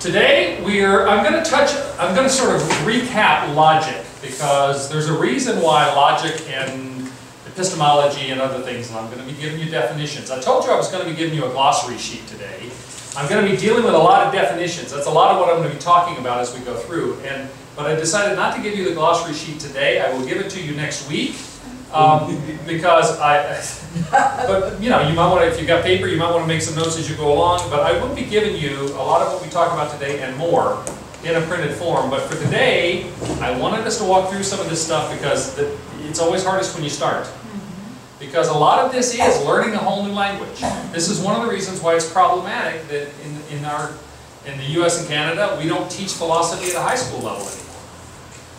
Today we're, I'm going to touch, I'm going to sort of recap logic because there's a reason why logic and epistemology and other things, and I'm going to be giving you definitions. I told you I was going to be giving you a glossary sheet today. I'm going to be dealing with a lot of definitions. That's a lot of what I'm going to be talking about as we go through. And But I decided not to give you the glossary sheet today. I will give it to you next week. Um, because I, but you know, you might want to, if you've got paper, you might want to make some notes as you go along, but I will be giving you a lot of what we talk about today and more in a printed form. But for today, I wanted us to walk through some of this stuff because the, it's always hardest when you start. Because a lot of this is learning a whole new language. This is one of the reasons why it's problematic that in, in our, in the US and Canada, we don't teach philosophy at a high school level anymore.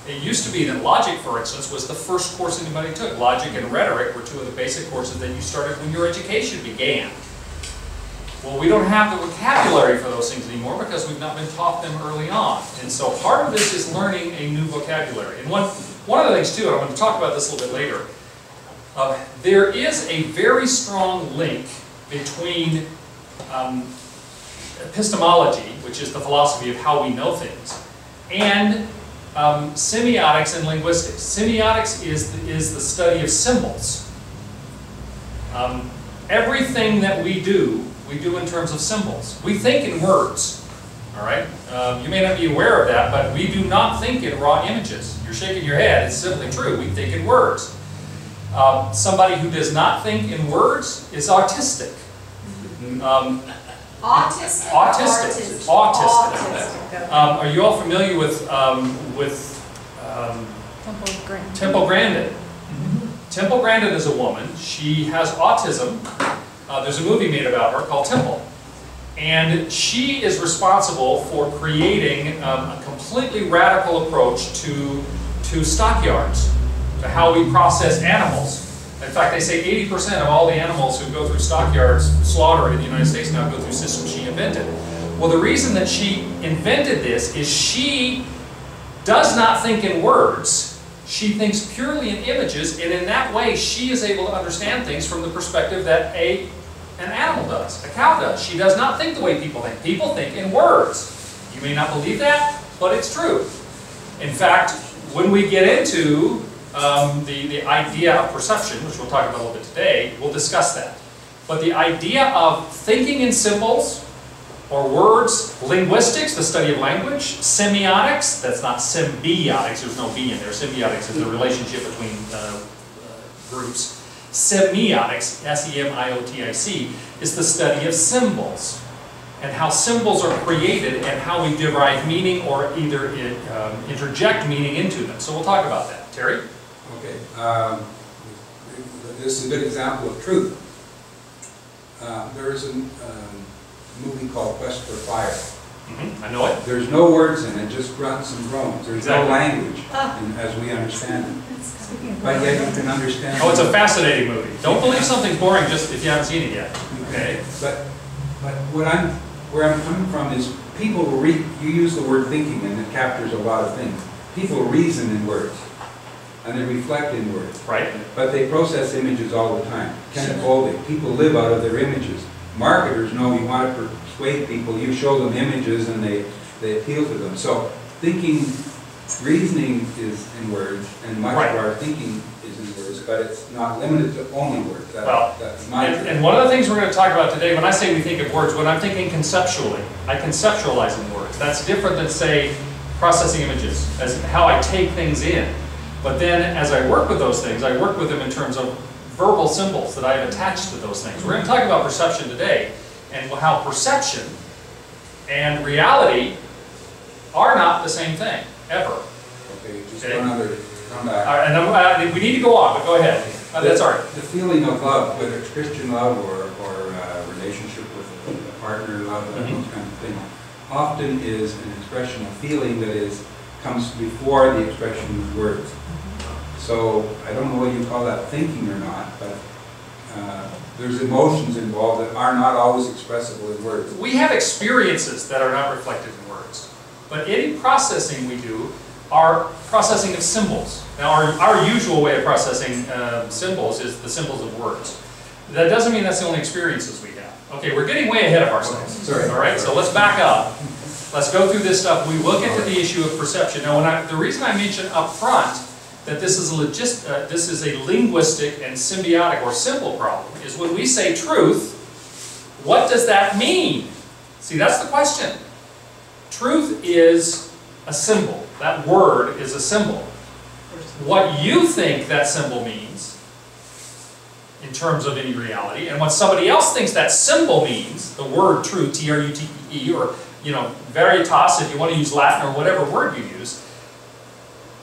It used to be that logic, for instance, was the first course anybody took. Logic and rhetoric were two of the basic courses that you started when your education began. Well, we don't have the vocabulary for those things anymore because we've not been taught them early on. And so part of this is learning a new vocabulary. And one, one of the things, too, and I'm going to talk about this a little bit later, uh, there is a very strong link between um, epistemology, which is the philosophy of how we know things, and um, semiotics and linguistics. Semiotics is the, is the study of symbols. Um, everything that we do, we do in terms of symbols. We think in words, all right? Um, you may not be aware of that, but we do not think in raw images. You're shaking your head, it's simply true. We think in words. Um, somebody who does not think in words is autistic. Um, Autistic. Autistic. Autistic. Autistic. Um, are you all familiar with um, with um, Temple Grandin. Temple Grandin? Temple Grandin is a woman. She has autism. Uh, there's a movie made about her called Temple. And she is responsible for creating um, a completely radical approach to, to stockyards, to how we process animals. In fact, they say 80% of all the animals who go through stockyards, slaughter in the United States now go through systems she invented. Well, the reason that she invented this is she does not think in words. She thinks purely in images, and in that way, she is able to understand things from the perspective that a, an animal does, a cow does. She does not think the way people think. People think in words. You may not believe that, but it's true. In fact, when we get into um, the, the idea of perception, which we'll talk about a little bit today, we'll discuss that. But the idea of thinking in symbols or words, linguistics, the study of language, semiotics, that's not symbiotics, there's no B in there, symbiotics is the relationship between uh, uh, groups. Semiotics, S-E-M-I-O-T-I-C, is the study of symbols and how symbols are created and how we derive meaning or either um, interject meaning into them. So we'll talk about that. Terry? Okay, um, this is a good example of truth. Uh, there is a um, movie called Quest for Fire. Mm -hmm. I know it. There's no words in it, just grunts and groans. There's exactly. no language in, as we understand it. But yet you can understand. Oh, it's a fascinating movie. Don't believe something's boring just if you haven't seen it yet. Okay. But but what I'm where I'm coming from is people read. You use the word thinking, and it captures a lot of things. People reason in words and they reflect inward. Right. But they process images all the time. Kenneth Boulding, people live out of their images. Marketers know you want to persuade people, you show them images and they, they appeal to them. So thinking, reasoning is in words, and much right. of our thinking is in words, but it's not limited to only words. That, well, that's my and, and one of the things we're going to talk about today, when I say we think of words, when I'm thinking conceptually, I conceptualize in words. That's different than, say, processing images, as how I take things in. But then as I work with those things, I work with them in terms of verbal symbols that I have attached to those things. We're going to talk about perception today and how perception and reality are not the same thing, ever. Okay, just Okay. one other, come back. All right, and then, uh, we need to go on, but go ahead. Uh, that's all right. The feeling of love, whether it's Christian love or, or uh, relationship with a partner love, Mhm. those kind of thing, often is an expression of feeling that is, comes before the expression of words. So I don't know whether you call that thinking or not, but uh, there's emotions involved that are not always expressible in words. We have experiences that are not reflected in words. But any processing we do are processing of symbols. Now, our, our usual way of processing uh, symbols is the symbols of words. That doesn't mean that's the only experiences we have. Okay, we're getting way ahead of ourselves. Sorry. All right, so let's back up. Let's go through this stuff. We will get to the issue of perception. Now, when I, the reason I mention up front that this is a logist, uh, this is a linguistic and semiotic or simple problem is when we say truth, what does that mean? See, that's the question. Truth is a symbol. That word is a symbol. What you think that symbol means in terms of any reality, and what somebody else thinks that symbol means, the word truth, T-R-U-T-E, or, you know, veritas, if you want to use Latin or whatever word you use,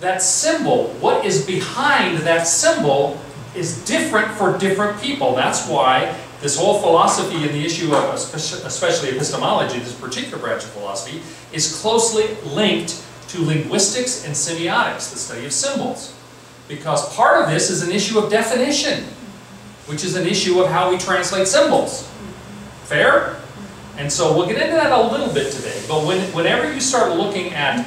that symbol, what is behind that symbol is different for different people. That's why this whole philosophy and the issue of especially epistemology, this particular branch of philosophy, is closely linked to linguistics and semiotics, the study of symbols. Because part of this is an issue of definition, which is an issue of how we translate symbols. Fair? And so we'll get into that a little bit today, but when, whenever you start looking at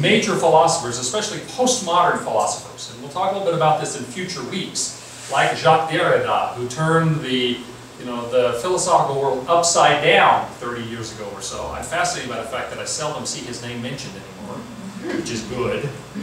major philosophers, especially postmodern philosophers, and we'll talk a little bit about this in future weeks, like Jacques Derrida, who turned the you know, the philosophical world upside down 30 years ago or so. I'm fascinated by the fact that I seldom see his name mentioned anymore, which is good.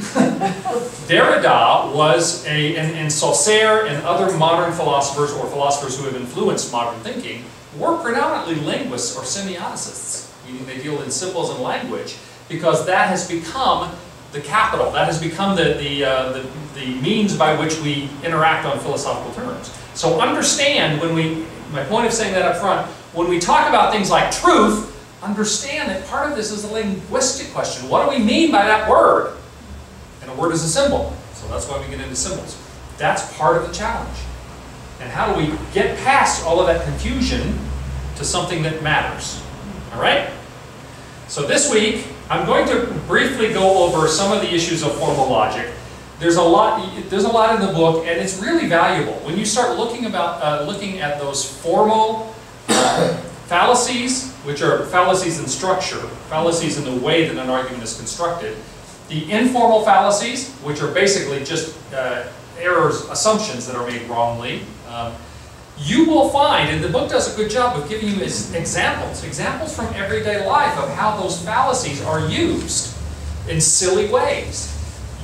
Derrida was a, and, and Saussure and other modern philosophers or philosophers who have influenced modern thinking were predominantly linguists or semioticists, meaning they deal in symbols and language, because that has become the capital, that has become the, the, uh, the, the means by which we interact on philosophical terms. So understand when we, my point of saying that up front, when we talk about things like truth, understand that part of this is a linguistic question. What do we mean by that word? And a word is a symbol. So that's why we get into symbols. That's part of the challenge. And how do we get past all of that confusion to something that matters? All right? So this week, I'm going to briefly go over some of the issues of formal logic. There's a lot. There's a lot in the book, and it's really valuable when you start looking about uh, looking at those formal uh, fallacies, which are fallacies in structure, fallacies in the way that an argument is constructed. The informal fallacies, which are basically just uh, errors, assumptions that are made wrongly. Um, you will find, and the book does a good job of giving you examples, examples from everyday life of how those fallacies are used in silly ways.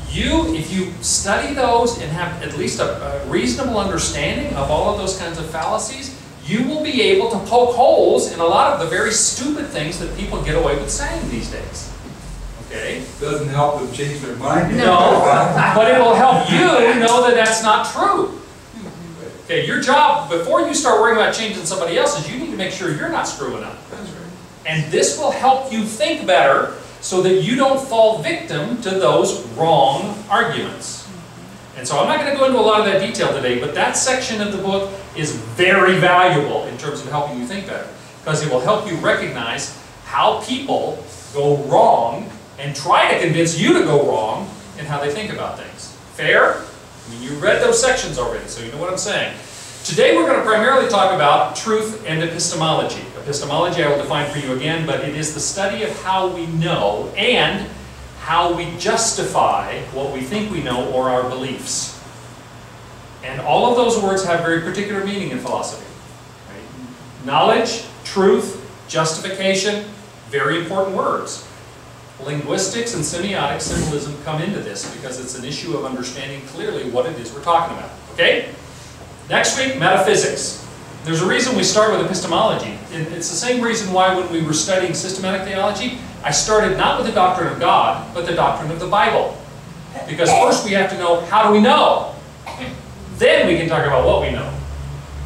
You, if you study those and have at least a, a reasonable understanding of all of those kinds of fallacies, you will be able to poke holes in a lot of the very stupid things that people get away with saying these days. Okay? Doesn't help them change their mind. No, but it will help you know that that's not true. Okay, your job, before you start worrying about changing somebody else's, you need to make sure you're not screwing up. That's right. And this will help you think better so that you don't fall victim to those wrong arguments. And so I'm not going to go into a lot of that detail today, but that section of the book is very valuable in terms of helping you think better. Because it will help you recognize how people go wrong and try to convince you to go wrong in how they think about things. Fair? I mean, you read those sections already, so you know what I'm saying. Today we're going to primarily talk about truth and epistemology. Epistemology I will define for you again, but it is the study of how we know and how we justify what we think we know or our beliefs. And all of those words have very particular meaning in philosophy. Right? Knowledge, truth, justification, very important words. Linguistics and semiotic symbolism come into this because it's an issue of understanding clearly what it is we're talking about. Okay? Next week, metaphysics. There's a reason we start with epistemology. It's the same reason why when we were studying systematic theology, I started not with the doctrine of God, but the doctrine of the Bible. Because first we have to know, how do we know? Then we can talk about what we know.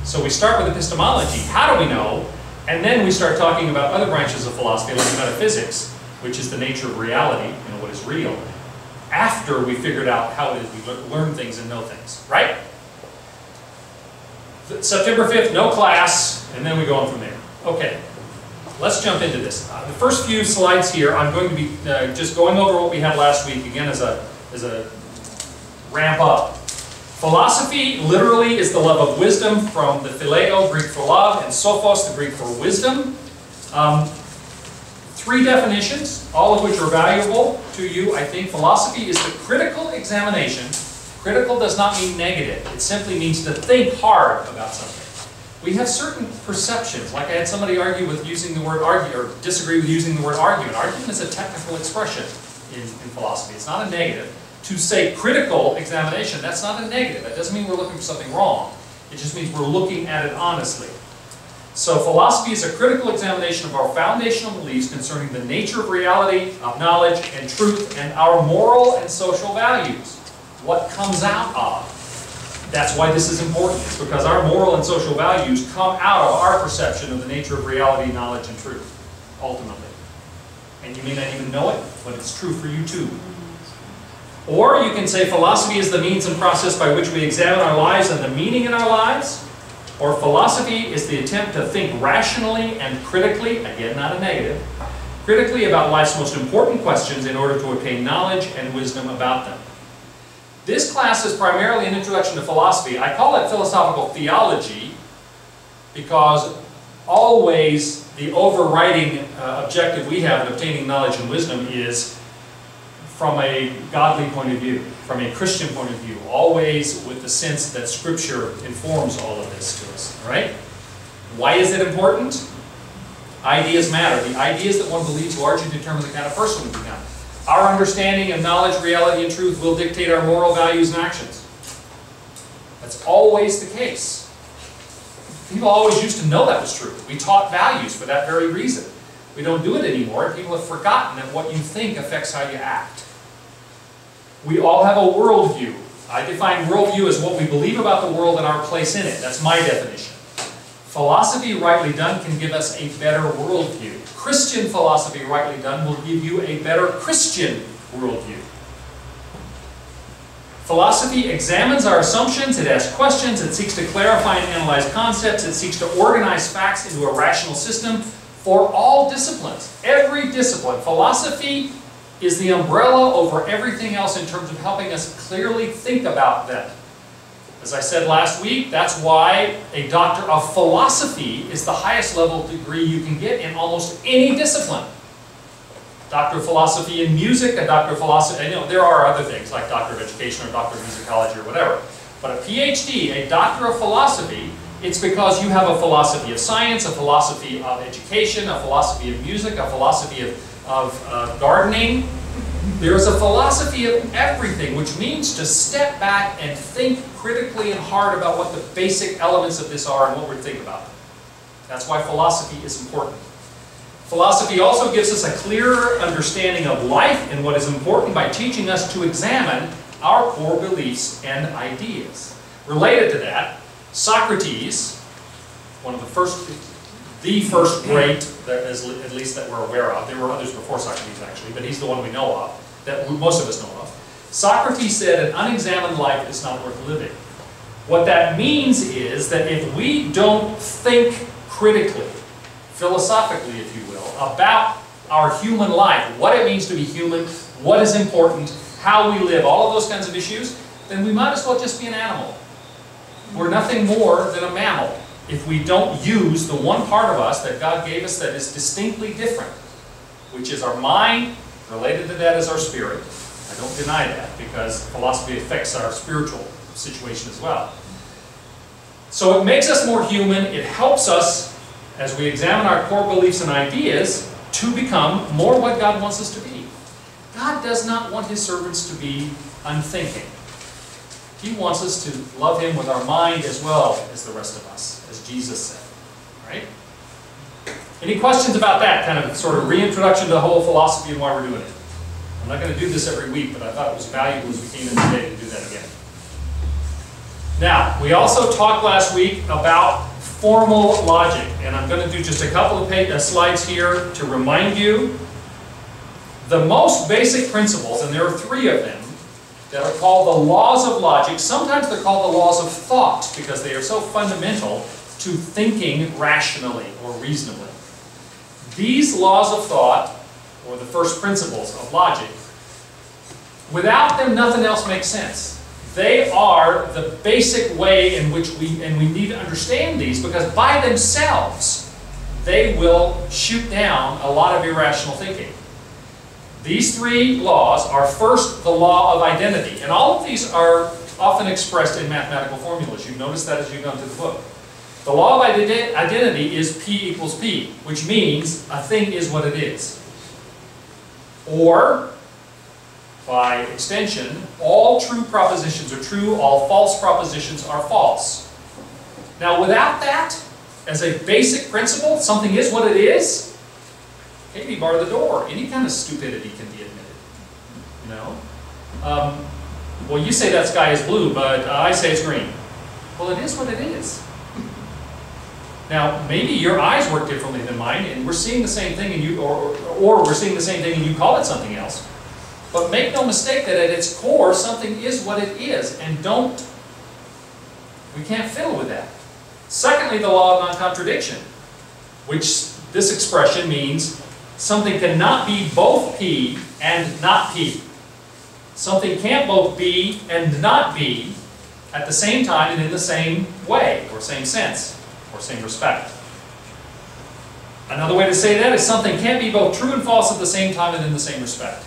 So we start with epistemology, how do we know? And then we start talking about other branches of philosophy like metaphysics, which is the nature of reality, you know, what is real, after we figured out how it is we learn things and know things, right? September 5th, no class, and then we go on from there. Okay, let's jump into this. Uh, the first few slides here, I'm going to be uh, just going over what we had last week, again as a, as a ramp up. Philosophy literally is the love of wisdom from the phileo, Greek for love, and sophos, the Greek for wisdom. Um, three definitions, all of which are valuable to you. I think philosophy is the critical examination Critical does not mean negative. It simply means to think hard about something. We have certain perceptions, like I had somebody argue with using the word argue, or disagree with using the word argument. Argument is a technical expression in, in philosophy. It's not a negative. To say critical examination, that's not a negative. That doesn't mean we're looking for something wrong. It just means we're looking at it honestly. So philosophy is a critical examination of our foundational beliefs concerning the nature of reality, of knowledge and truth, and our moral and social values. What comes out of. That's why this is important. It's because our moral and social values come out of our perception of the nature of reality, knowledge, and truth, ultimately. And you may not even know it, but it's true for you too. Or you can say philosophy is the means and process by which we examine our lives and the meaning in our lives. Or philosophy is the attempt to think rationally and critically, again not a negative, critically about life's most important questions in order to obtain knowledge and wisdom about them. This class is primarily an introduction to philosophy. I call it philosophical theology because always the overriding uh, objective we have in obtaining knowledge and wisdom is from a godly point of view, from a Christian point of view, always with the sense that Scripture informs all of this to us. right? Why is it important? Ideas matter. The ideas that one believes largely determine the kind of person we become. Our understanding of knowledge, reality, and truth will dictate our moral values and actions. That's always the case. People always used to know that was true. We taught values for that very reason. We don't do it anymore. People have forgotten that what you think affects how you act. We all have a worldview. I define worldview as what we believe about the world and our place in it. That's my definition. Philosophy, rightly done, can give us a better worldview. Christian philosophy, rightly done, will give you a better Christian worldview. Philosophy examines our assumptions, it asks questions, it seeks to clarify and analyze concepts, it seeks to organize facts into a rational system for all disciplines. Every discipline. Philosophy is the umbrella over everything else in terms of helping us clearly think about them. As I said last week, that's why a doctor of philosophy is the highest level degree you can get in almost any discipline. Doctor of philosophy in music, a doctor of philosophy, you know, there are other things like doctor of education or doctor of musicology or whatever. But a PhD, a doctor of philosophy, it's because you have a philosophy of science, a philosophy of education, a philosophy of music, a philosophy of, of uh, gardening, there's a philosophy of everything, which means to step back and think critically and hard about what the basic elements of this are and what we think about. That's why philosophy is important. Philosophy also gives us a clearer understanding of life and what is important by teaching us to examine our core beliefs and ideas. Related to that, Socrates, one of the first, the first great, that is, at least that we're aware of, there were others before Socrates actually, but he's the one we know of, that most of us know of. Socrates said an unexamined life is not worth living. What that means is that if we don't think critically, philosophically if you will, about our human life, what it means to be human, what is important, how we live, all of those kinds of issues, then we might as well just be an animal. We're nothing more than a mammal if we don't use the one part of us that God gave us that is distinctly different, which is our mind, Related to that is our spirit. I don't deny that because philosophy affects our spiritual situation as well. So it makes us more human. It helps us, as we examine our core beliefs and ideas, to become more what God wants us to be. God does not want His servants to be unthinking. He wants us to love Him with our mind as well as the rest of us, Jesus said. Right? Any questions about that kind of sort of reintroduction to the whole philosophy and why we're doing it? I'm not going to do this every week, but I thought it was valuable as we came in today to do that again. Now, we also talked last week about formal logic, and I'm going to do just a couple of uh, slides here to remind you the most basic principles, and there are three of them, that are called the laws of logic. Sometimes they're called the laws of thought because they are so fundamental to thinking rationally or reasonably. These laws of thought, or the first principles of logic, without them nothing else makes sense. They are the basic way in which we, and we need to understand these because by themselves, they will shoot down a lot of irrational thinking. These three laws are first the law of identity, and all of these are often expressed in mathematical formulas. You notice that as you go through the book. The law of identity is P equals P, which means a thing is what it is. Or, by extension, all true propositions are true, all false propositions are false. Now, without that, as a basic principle, something is what it is, Katie, bar the door. Any kind of stupidity can be admitted. You know? Um, well, you say that sky is blue, but uh, I say it's green. Well, it is what it is. Now, maybe your eyes work differently than mine, and we're seeing the same thing, and you, or, or we're seeing the same thing, and you call it something else. But make no mistake that at its core, something is what it is, and don't. We can't fiddle with that. Secondly, the law of non-contradiction, which this expression means something cannot be both P and not P. Something can't both be and not be at the same time and in the same way, or same sense, or same respect. Another way to say that is something can't be both true and false at the same time and in the same respect.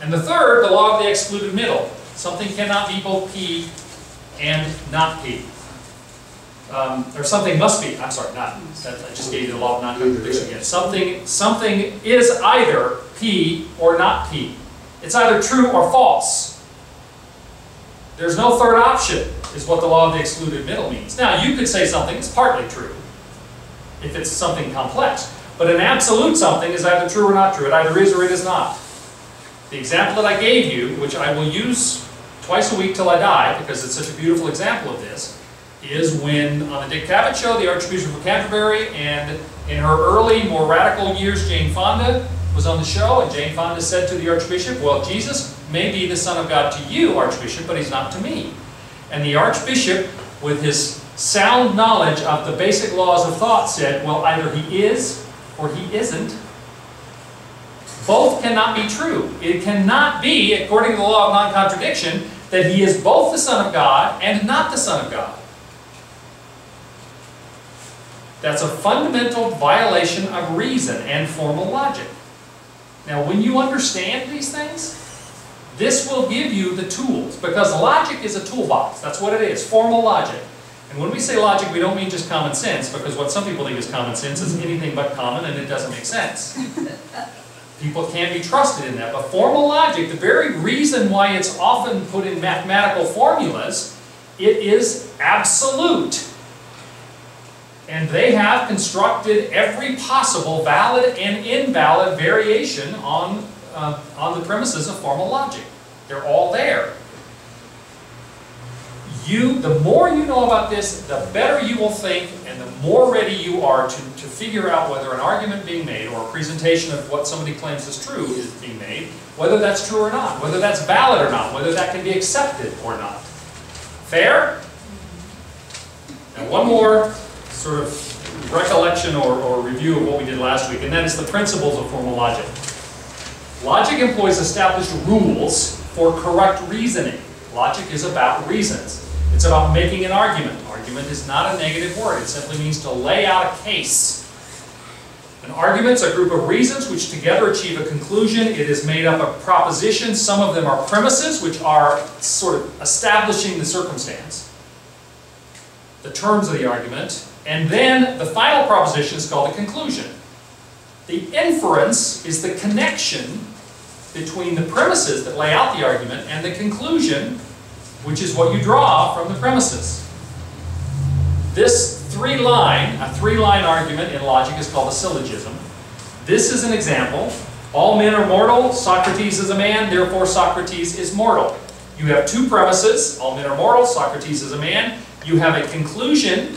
And the third, the law of the excluded middle. Something cannot be both P and not P. Um, or something must be, I'm sorry, not, that, I just gave you the law of non-contradiction again. Something, something is either P or not P. It's either true or false. There's no third option, is what the law of the excluded middle means. Now, you could say something is partly true, if it's something complex. But an absolute something is either true or not true. It either is or it is not. The example that I gave you, which I will use twice a week till I die, because it's such a beautiful example of this, is when on the Dick Cavett show, the Archbishop of Canterbury, and in her early, more radical years, Jane Fonda was on the show, and Jane Fonda said to the Archbishop, Well, Jesus may be the Son of God to you, Archbishop, but he's not to me. And the Archbishop, with his sound knowledge of the basic laws of thought, said, Well, either he is or he isn't. Both cannot be true. It cannot be, according to the law of non contradiction, that he is both the Son of God and not the Son of God. That's a fundamental violation of reason and formal logic. Now, when you understand these things, this will give you the tools, because logic is a toolbox. That's what it is, formal logic. And when we say logic, we don't mean just common sense, because what some people think is common sense is anything but common and it doesn't make sense. People can't be trusted in that. But formal logic, the very reason why it's often put in mathematical formulas, it is absolute. And they have constructed every possible valid and invalid variation on, uh, on the premises of formal logic. They're all there. You, the more you know about this, the better you will think and the more ready you are to, to figure out whether an argument being made or a presentation of what somebody claims is true is being made, whether that's true or not, whether that's valid or not, whether that can be accepted or not. Fair? And one more sort of recollection or, or review of what we did last week, and that is the principles of formal logic. Logic employs established rules for correct reasoning. Logic is about reasons. It's about making an argument. Argument is not a negative word. It simply means to lay out a case. An argument's a group of reasons which together achieve a conclusion. It is made up of propositions. Some of them are premises, which are sort of establishing the circumstance, the terms of the argument, and then the final proposition is called a conclusion. The inference is the connection between the premises that lay out the argument and the conclusion, which is what you draw from the premises. This three-line, a three-line argument in logic is called a syllogism. This is an example. All men are mortal, Socrates is a man, therefore Socrates is mortal. You have two premises, all men are mortal, Socrates is a man. You have a conclusion,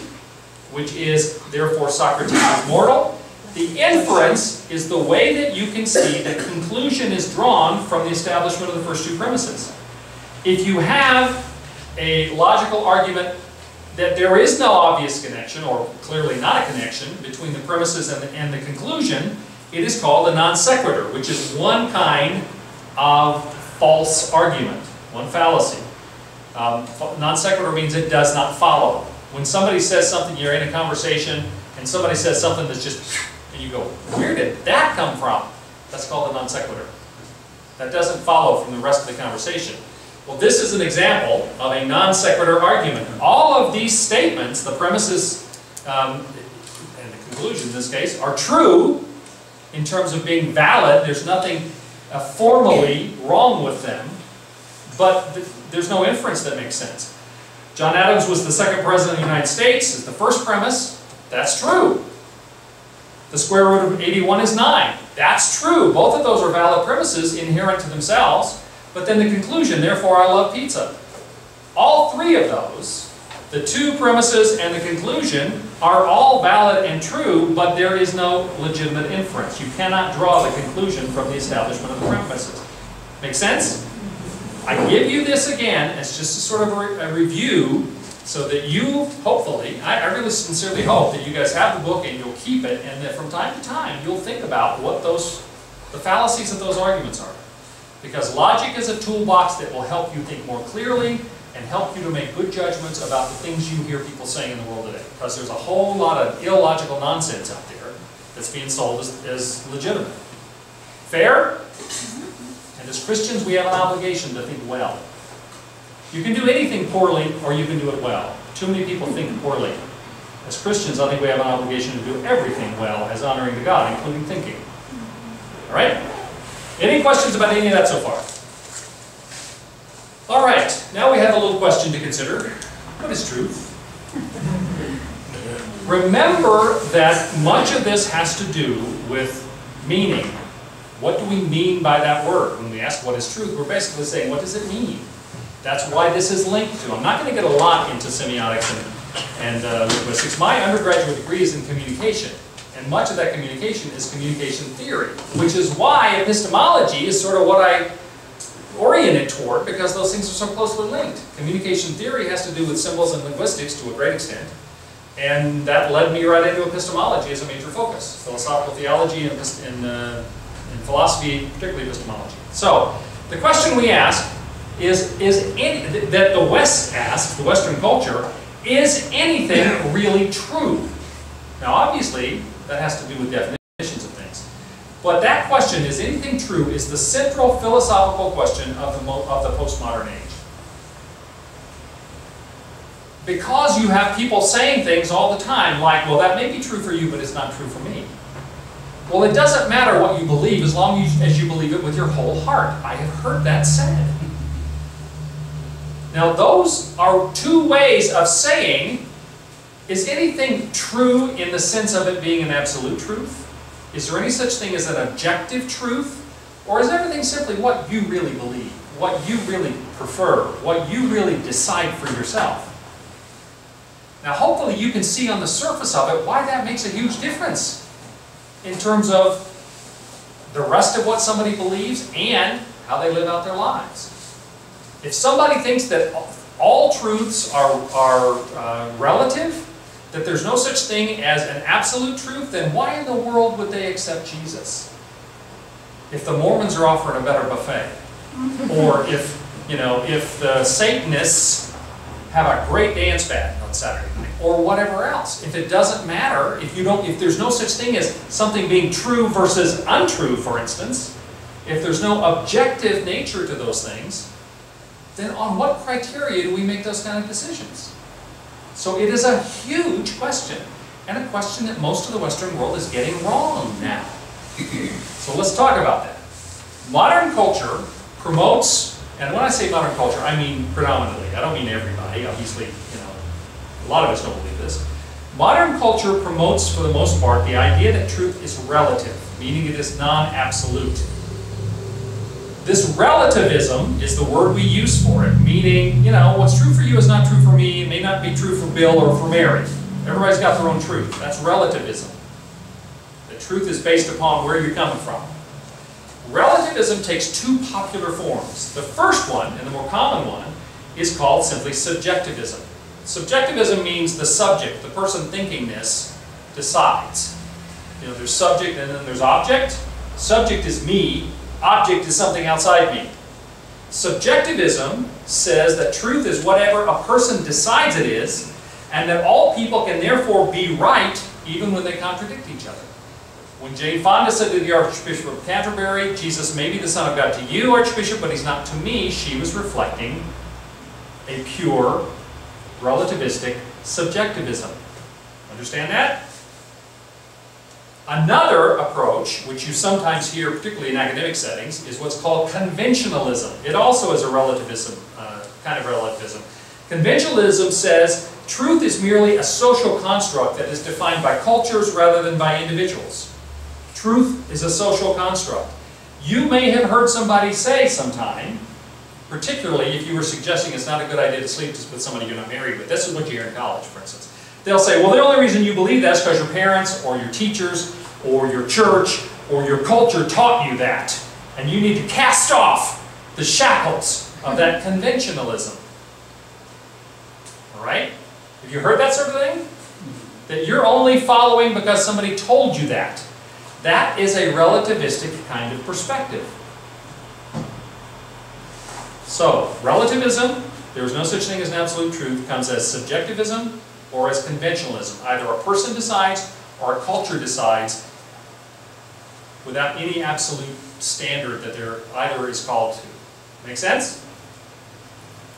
which is, therefore Socrates is mortal. The inference is the way that you can see that conclusion is drawn from the establishment of the first two premises. If you have a logical argument that there is no obvious connection, or clearly not a connection, between the premises and the, and the conclusion, it is called a non sequitur, which is one kind of false argument, one fallacy. Um, non sequitur means it does not follow. When somebody says something, you're in a conversation, and somebody says something that's just, and you go, where did that come from? That's called a non sequitur. That doesn't follow from the rest of the conversation. Well, this is an example of a non sequitur argument. All of these statements, the premises um, and the conclusion in this case, are true in terms of being valid. There's nothing uh, formally wrong with them, but th there's no inference that makes sense. John Adams was the second president of the United States, is the first premise. That's true. The square root of 81 is 9. That's true. Both of those are valid premises inherent to themselves. But then the conclusion, therefore I love pizza. All three of those, the two premises and the conclusion, are all valid and true, but there is no legitimate inference. You cannot draw the conclusion from the establishment of the premises. Make sense? I give you this again as just a sort of a, a review so that you, hopefully, I, I really sincerely hope that you guys have the book and you'll keep it and that from time to time you'll think about what those, the fallacies of those arguments are. Because logic is a toolbox that will help you think more clearly and help you to make good judgments about the things you hear people saying in the world today. Because there's a whole lot of illogical nonsense out there that's being sold as, as legitimate. Fair? Mm-hmm. And as Christians, we have an obligation to think well. You can do anything poorly or you can do it well. Too many people think poorly. As Christians, I think we have an obligation to do everything well as honoring to God, including thinking. All right? Any questions about any of that so far? All right, now we have a little question to consider. What is truth? Remember that much of this has to do with meaning. What do we mean by that word? When we ask what is truth, we're basically saying, what does it mean? That's why this is linked to. I'm not going to get a lot into semiotics and, and uh, linguistics. My undergraduate degree is in communication. And much of that communication is communication theory, which is why epistemology is sort of what I oriented toward, because those things are so closely linked. Communication theory has to do with symbols and linguistics to a great extent. And that led me right into epistemology as a major focus. Philosophical theology and, and, uh, and philosophy, particularly epistemology. So, the question we ask is, is any, that the West asks, the Western culture, is anything really true? Now obviously, that has to do with definitions of things. But that question, is anything true, is the central philosophical question of the, of the postmodern age. Because you have people saying things all the time like, well that may be true for you, but it's not true for me. Well, it doesn't matter what you believe as long as you believe it with your whole heart. I have heard that said. Now those are two ways of saying, is anything true in the sense of it being an absolute truth? Is there any such thing as an objective truth? Or is everything simply what you really believe, what you really prefer, what you really decide for yourself? Now hopefully you can see on the surface of it why that makes a huge difference in terms of the rest of what somebody believes and how they live out their lives. If somebody thinks that all truths are, are uh, relative, that there's no such thing as an absolute truth, then why in the world would they accept Jesus? If the Mormons are offering a better buffet, or if, you know, if the Satanists have a great dance band on Saturday night, or whatever else. If it doesn't matter, if you don't, if there's no such thing as something being true versus untrue, for instance, if there's no objective nature to those things, then on what criteria do we make those kind of decisions? So it is a huge question, and a question that most of the Western world is getting wrong now. so let's talk about that. Modern culture promotes, and when I say modern culture, I mean predominantly. I don't mean everybody. Obviously, you know, a lot of us don't believe this. Modern culture promotes, for the most part, the idea that truth is relative, meaning it is non-absolute. This relativism is the word we use for it, meaning, you know, what's true for you is not true for me, it may not be true for Bill or for Mary. Everybody's got their own truth. That's relativism. The truth is based upon where you're coming from. Relativism takes two popular forms. The first one, and the more common one, is called simply subjectivism. Subjectivism means the subject, the person thinking this, decides. You know, there's subject and then there's object. Subject is me, object is something outside me. Subjectivism says that truth is whatever a person decides it is, and that all people can therefore be right even when they contradict each other. When Jane Fonda said to the Archbishop of Canterbury, Jesus may be the Son of God to you, Archbishop, but he's not to me, she was reflecting a pure, relativistic subjectivism. Understand that? Another approach, which you sometimes hear, particularly in academic settings, is what's called conventionalism. It also is a relativism, uh, kind of relativism. Conventionalism says truth is merely a social construct that is defined by cultures rather than by individuals. Truth is a social construct. You may have heard somebody say sometime, particularly if you were suggesting it's not a good idea to sleep with somebody you're not married with. This is what you hear in college, for instance. They'll say, well, the only reason you believe that is because your parents or your teachers or your church or your culture taught you that. And you need to cast off the shackles of that conventionalism. All right? Have you heard that sort of thing? That you're only following because somebody told you that. That is a relativistic kind of perspective. So, relativism, there's no such thing as an absolute truth, comes as subjectivism or as conventionalism. Either a person decides or a culture decides without any absolute standard that there either is called to. Make sense?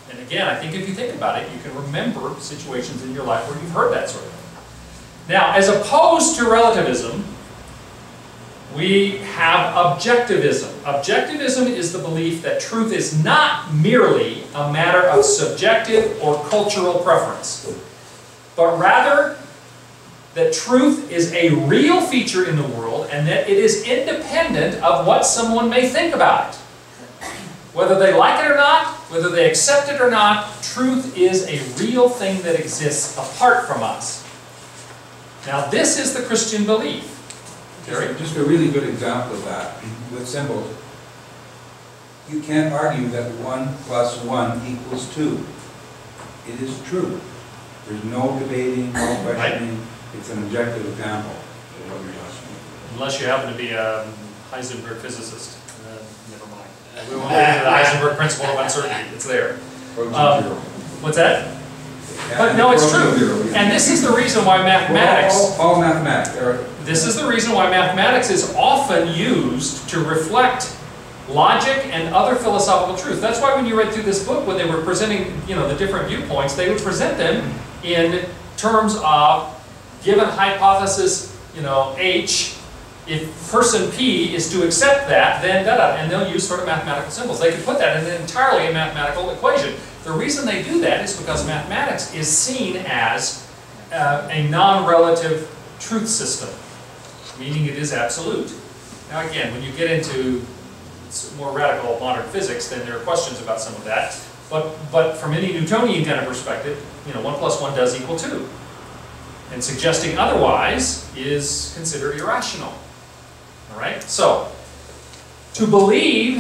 And again, I think if you think about it, you can remember situations in your life where you've heard that sort of thing. Now, as opposed to relativism, we have objectivism. Objectivism is the belief that truth is not merely a matter of subjective or cultural preference, but rather that truth is a real feature in the world and that it is independent of what someone may think about it. Whether they like it or not, whether they accept it or not, truth is a real thing that exists apart from us. Now, this is the Christian belief. Jerry? Just a really good example of that, with symbols. You can't argue that one plus one equals two. It is true. There's no debating, no questioning. It's an objective example of what you're talking Unless you happen to be a Heisenberg physicist. Uh, never mind. We won't get into the Heisenberg principle of uncertainty. It's there. Um, What's that? But no, it's true. And this is the reason why mathematics, All all mathematics, are- this is the reason why mathematics is often used to reflect logic and other philosophical truth. That's why when you read through this book, when they were presenting, you know, the different viewpoints, they would present them in terms of given hypothesis, you know, H, if person P is to accept that, then da da, and they'll use sort of mathematical symbols. They could put that in an entirely mathematical equation. The reason they do that is because mathematics is seen as uh, a non-relative truth system, meaning it is absolute. Now again, when you get into more radical modern physics, then there are questions about some of that. But, but from any Newtonian kind of perspective, you know, one plus one does equal two. And suggesting otherwise is considered irrational. All right? So, to believe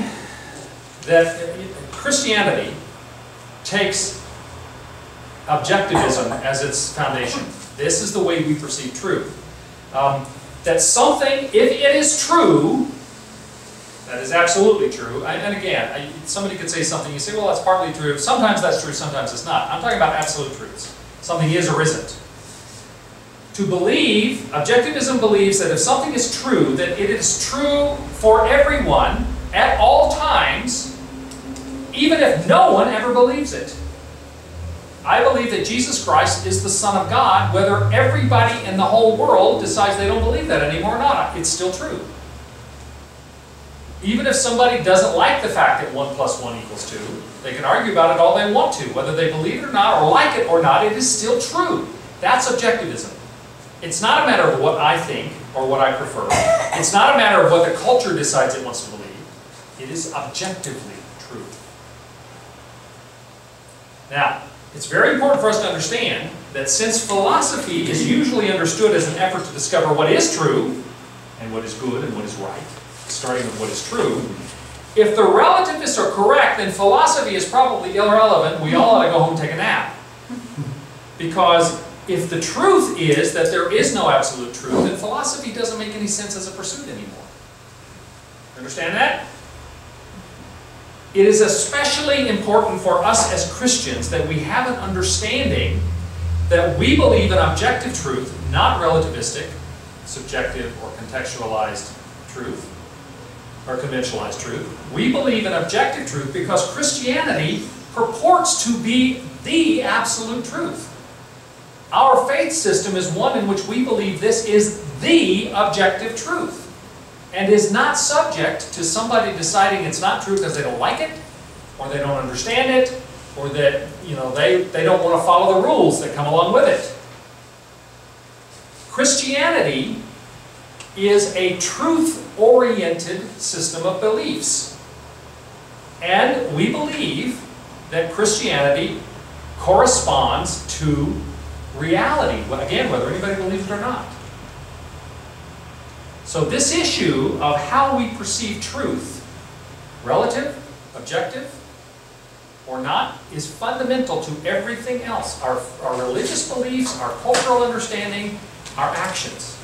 that Christianity takes objectivism as its foundation. This is the way we perceive truth. Um, that something, if it is true, that is absolutely true. And and again, I- somebody could say something, you say, well, that's partly true. Sometimes that's true, sometimes it's not. I'm talking about absolute truths. Something is or isn't. To believe, objectivism believes that if something is true, that it is true for everyone at all times, even if no one ever believes it. I believe that Jesus Christ is the Son of God, whether everybody in the whole world decides they don't believe that anymore or not. It's still true. Even if somebody doesn't like the fact that 1 plus 1 equals 2, they can argue about it all they want to. Whether they believe it or not, or like it or not, it is still true. That's objectivism. It's not a matter of what I think or what I prefer. It's not a matter of what the culture decides it wants to believe. It is objectively true. Now, it's very important for us to understand that since philosophy is usually understood as an effort to discover what is true and what is good and what is right, starting with what is true, if the relativists are correct, then philosophy is probably irrelevant. We all ought to go home and take a nap. Because if the truth is that there is no absolute truth, then philosophy doesn't make any sense as a pursuit anymore. Understand that? It is especially important for us as Christians that we have an understanding that we believe in objective truth, not relativistic, subjective or contextualized truth, or conventionalized truth. We believe in objective truth because Christianity purports to be the absolute truth. Our faith system is one in which we believe this is the objective truth and is not subject to somebody deciding it's not true because they don't like it or they don't understand it or that you know they, they don't want to follow the rules that come along with it. Christianity is a truth-oriented system of beliefs. And we believe that Christianity corresponds to reality, again, whether anybody believes it or not. So this issue of how we perceive truth, relative, objective, or not, is fundamental to everything else. Our, our religious beliefs, our cultural understanding, our actions.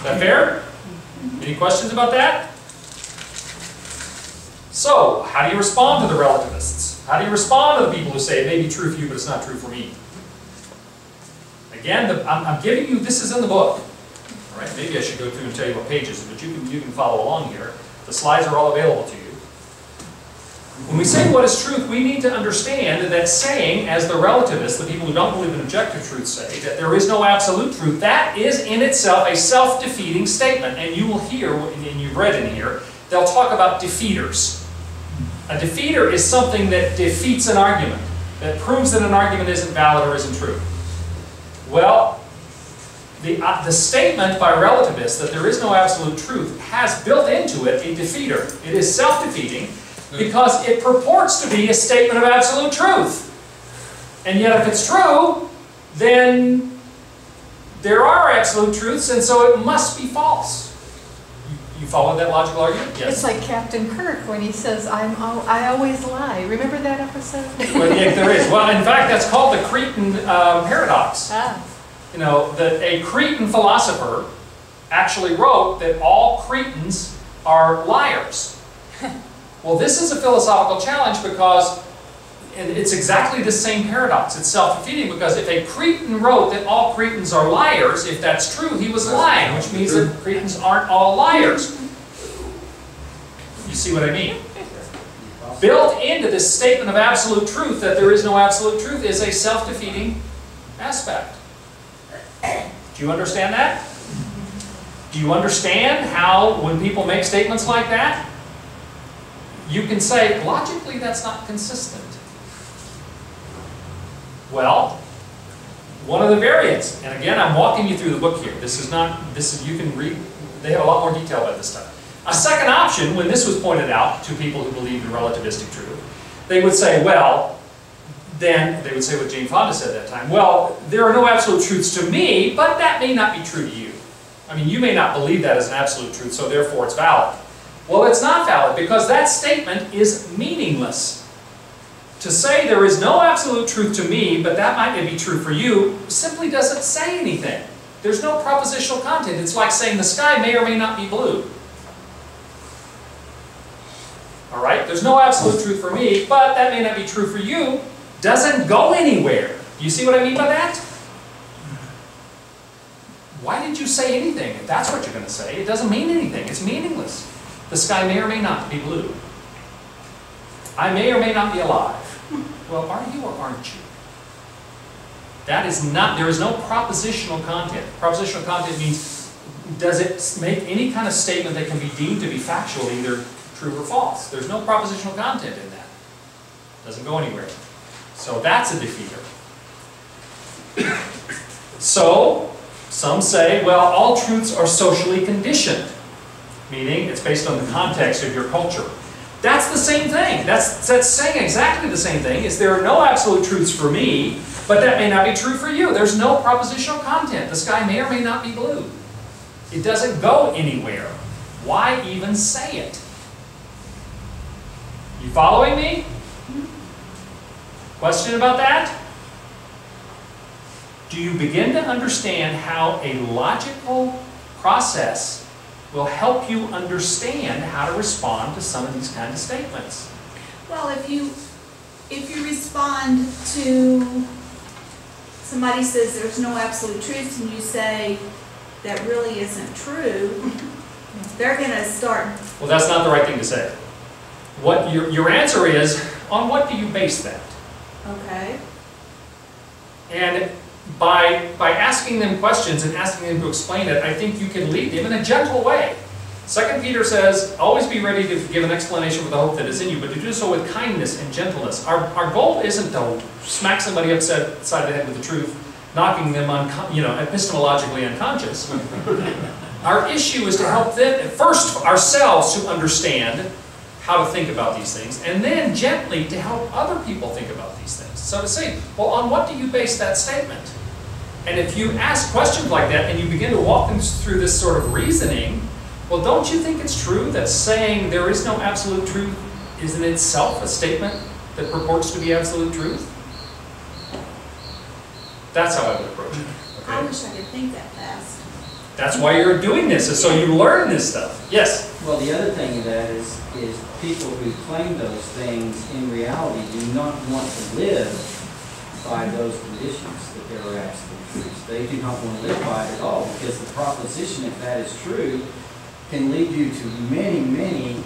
Is that fair? Any questions about that? So, how do you respond to the relativists? How do you respond to the people who say it may be true for you, but it's not true for me? Again, the, I'm, I'm giving you, this is in the book. All right, maybe I should go through and tell you what pages, but you can, you can follow along here. The slides are all available to you. When we say what is truth, we need to understand that saying, as the relativists, the people who don't believe in objective truth say, that there is no absolute truth, that is in itself a self-defeating statement. And you will hear, and you've read in here, they'll talk about defeaters. A defeater is something that defeats an argument, that proves that an argument isn't valid or isn't true. Well, the, uh, the statement by relativists that there is no absolute truth has built into it a defeater. It is self-defeating because it purports to be a statement of absolute truth. And yet if it's true, then there are absolute truths, and so it must be false. You, you follow that logical argument? Yes. It's like Captain Kirk when he says, I'm, al- I always lie. Remember that episode? Well, yeah, there is. Well, in fact, that's called the Cretan um, paradox. Ah, You know, that a Cretan philosopher actually wrote that all Cretans are liars. Well, this is a philosophical challenge because it's exactly the same paradox. It's self-defeating because if a Cretan wrote that all Cretans are liars, if that's true, he was lying, which means that Cretans aren't all liars. You see what I mean? Built into this statement of absolute truth that there is no absolute truth is a self-defeating aspect. Do you understand that? Do you understand how, when people make statements like that, you can say, logically, that's not consistent? Well, one of the variants, and again, I'm walking you through the book here. This is not, this is, you can read, they have a lot more detail about this stuff. A second option, when this was pointed out to people who believe in relativistic truth, they would say, well, then they would say what Jane Fonda said at that time, well, there are no absolute truths to me, but that may not be true to you. I mean, you may not believe that as an absolute truth, so therefore it's valid. Well, it's not valid because that statement is meaningless. To say there is no absolute truth to me, but that might be true for you, simply doesn't say anything. There's no propositional content. It's like saying the sky may or may not be blue. All right? There's no absolute truth for me, but that may not be true for you. Doesn't go anywhere. Do you see what I mean by that? Why did you say anything if that's what you're going to say? It doesn't mean anything. It's meaningless. The sky may or may not be blue. I may or may not be alive. Well, are you or aren't you? That is not, there is no propositional content. Propositional content means, does it make any kind of statement that can be deemed to be factual, either true or false? There's no propositional content in that. It Doesn't go anywhere. So that's a defeater. So, some say, well, all truths are socially conditioned, meaning it's based on the context of your culture. That's the same thing. That's, that's saying exactly the same thing, is there are no absolute truths for me, but that may not be true for you. There's no propositional content. The sky may or may not be blue. It doesn't go anywhere. Why even say it? You following me? Question about that? Do you begin to understand how a logical process will help you understand how to respond to some of these kind of statements? Well, if you, if you respond to somebody says there's no absolute truth and you say that really isn't true, they're gonna start, Well, that's not the right thing to say. What your, your answer is, on what do you base that? okay, And by, by asking them questions and asking them to explain it, I think you can lead them in a gentle way. Second Peter says, always be ready to give an explanation for the hope that is in you, but to do so with kindness and gentleness. Our, our goal isn't to smack somebody upside, the head with the truth, knocking them on, you know, epistemologically unconscious. Our issue is to help them, first ourselves to understand how to think about these things, and then gently to help other people think about these things. So to say, well, on what do you base that statement? And if you ask questions like that and you begin to walk them through this sort of reasoning, well, don't you think it's true that saying there is no absolute truth is in itself a statement that purports to be absolute truth? That's how I would approach it. Okay? I wish I could think that fast. That's why you're doing this, is so you learn this stuff. Yes? Well, the other thing of that is, is people who claim those things in reality do not want to live by those conditions, that there are absolute truths. They do not want to live by it at all, because the proposition, if that is true, can lead you to many, many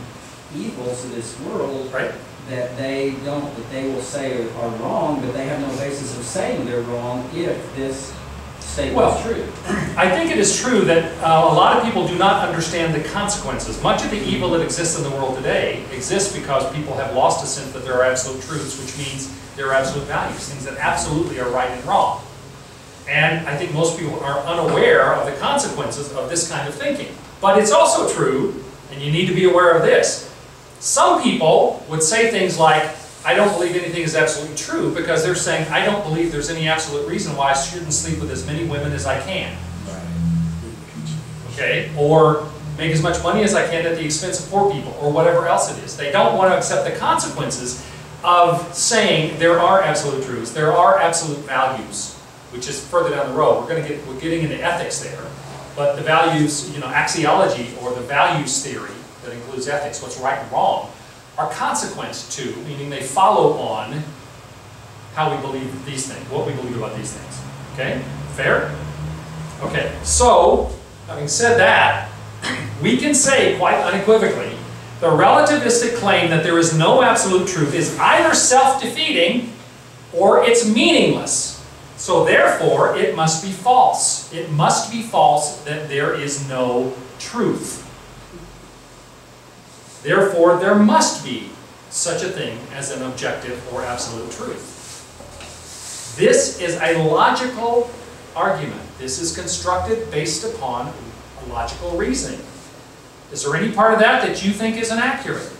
evils of this world Right? that they don't, that they will say are are wrong, but they have no basis of saying they're wrong if this statement Well, is true. I think it is true that uh, a lot of people do not understand the consequences. Much of the evil that exists in the world today exists because people have lost a sense that there are absolute truths, which means there are absolute values, things that absolutely are right and wrong. And I think most people are unaware of the consequences of this kind of thinking. But it's also true, and you need to be aware of this, some people would say things like, I don't believe anything is absolutely true, because they're saying, I don't believe there's any absolute reason why I shouldn't sleep with as many women as I can okay? Or make as much money as I can at the expense of poor people, or whatever else it is. They don't want to accept the consequences of saying there are absolute truths, there are absolute values, which is further down the road. We're going to get, we're getting into ethics there. But the values, you know, axiology or the values theory that includes ethics, what's right and wrong, are consequent to, meaning they follow on how we believe these things, what we believe about these things. Okay? Fair? Okay, so, having said that, we can say quite unequivocally, the relativistic claim that there is no absolute truth is either self-defeating or it's meaningless. So therefore, it must be false. It must be false that there is no truth. Therefore, there must be such a thing as an objective or absolute truth. This is a logical argument. This is constructed based upon logical reasoning. Is there any part of that that you think is inaccurate?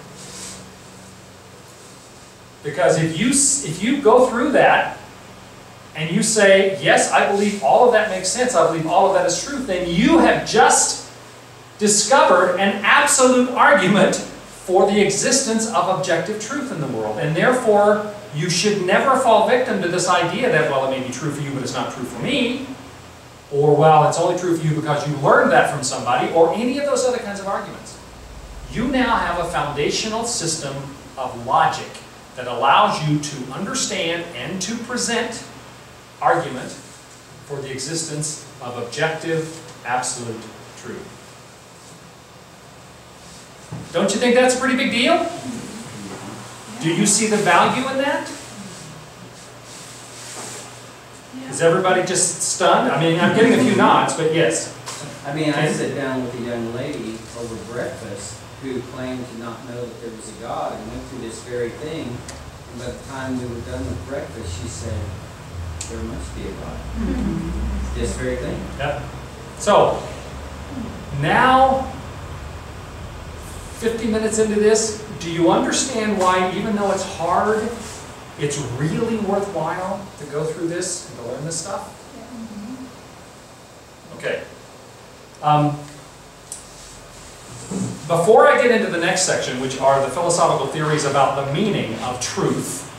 Because if you, if you go through that and you say, yes, I believe all of that makes sense, I believe all of that is true, then you have just discovered an absolute argument for the existence of objective truth in the world. And therefore, you should never fall victim to this idea that, well, it may be true for you, but it's not true for me. Or, well, it's only true for you because you learned that from somebody, or any of those other kinds of arguments. You now have a foundational system of logic that allows you to understand and to present argument for the existence of objective, absolute truth. Don't you think that's a pretty big deal? Do you see the value in that? Is everybody just stunned? I mean, I'm getting a few nods, but yes. I mean, I sat down with a young lady over breakfast who claimed to not know that there was a God and went through this very thing. And by the time we were done with breakfast, she said, there must be a God. This very thing. Yep. So, now, 50 minutes into this, do you understand why, even though it's hard, it's really worthwhile to go through this and to learn this stuff? Okay. Um, before I get into the next section, which are the philosophical theories about the meaning of truth,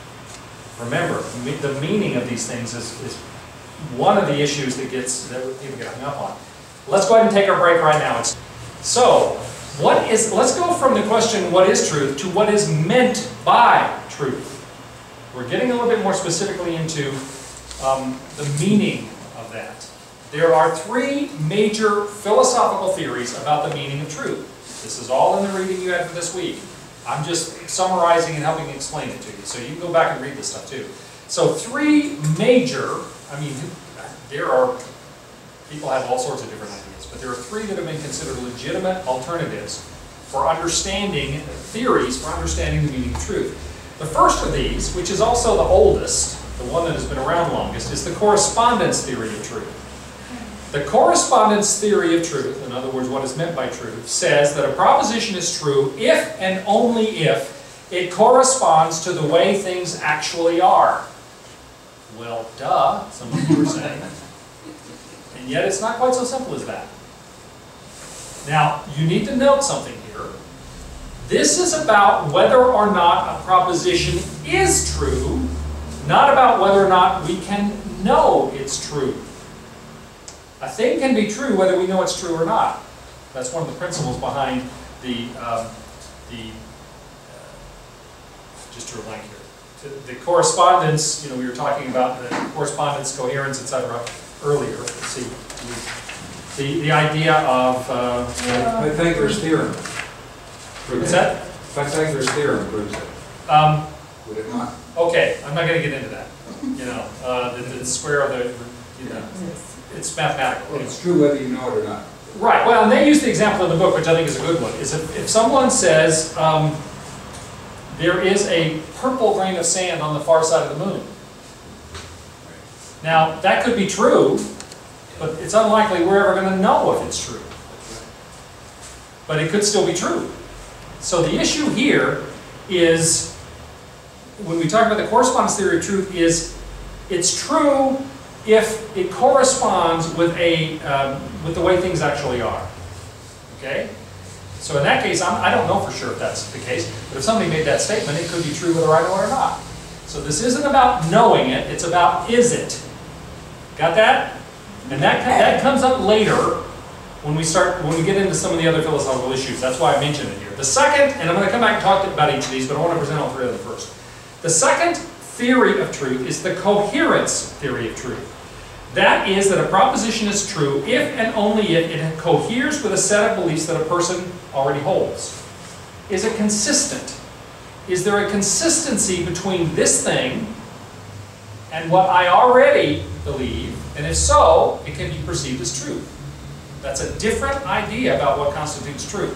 remember, the meaning of these things is, is one of the issues that gets, that people get hung up on. Let's go ahead and take our break right now. So, what is, let's go from the question, what is truth, to what is meant by truth. We're getting a little bit more specifically into um, the meaning of that. There are three major philosophical theories about the meaning of truth. This is all in the reading you had for this week. I'm just summarizing and helping explain it to you, so you can go back and read this stuff too. So three major, I mean, there are, people have all sorts of different ideas, but there are three that have been considered legitimate alternatives for understanding theories, for understanding the meaning of truth. The first of these, which is also the oldest, the one that has been around longest, is the correspondence theory of truth. The correspondence theory of truth, in other words, what is meant by truth, says that a proposition is true if and only if it corresponds to the way things actually are. Well, duh, some of you are saying. And yet it's not quite so simple as that. Now, you need to note something. This is about whether or not a proposition is true, not about whether or not we can know it's true. A thing can be true whether we know it's true or not. That's one of the principles behind the, um, the, uh, just a blank here. To- The correspondence, you know, we were talking about the correspondence, coherence, et cetera, earlier. Let's see. The, the idea of, uh, Pythagoras theorem. What's that? Pythagoras theorem proves it, Um, would it not? okay, I'm not gonna get into that. You know, uh, the, the square of the, you know, it's mathematical. It's true whether you know it or not. Right, well, and they use the example in the book, which I think is a good one, is if, if someone says, um, there is a purple grain of sand on the far side of the moon. Now, that could be true, but it's unlikely we're ever gonna know if it's true. But it could still be true. So the issue here is, when we talk about the correspondence theory of truth, is it's true if it corresponds with a, um, with the way things actually are. Okay? So in that case, I'm, I don't know for sure if that's the case, but if somebody made that statement, it could be true whether I know it or not. So this isn't about knowing it, it's about is it. Got that? And that, that comes up later when we start, when we get into some of the other philosophical issues. That's why I mentioned it second, and I'm going to come back and talk about each of these, but I want to present all three of them first. The second theory of truth is the coherence theory of truth. That is that a proposition is true if and only if it coheres with a set of beliefs that a person already holds. Is it consistent? Is there a consistency between this thing and what I already believe? And if so, it can be perceived as truth. That's a different idea about what constitutes truth.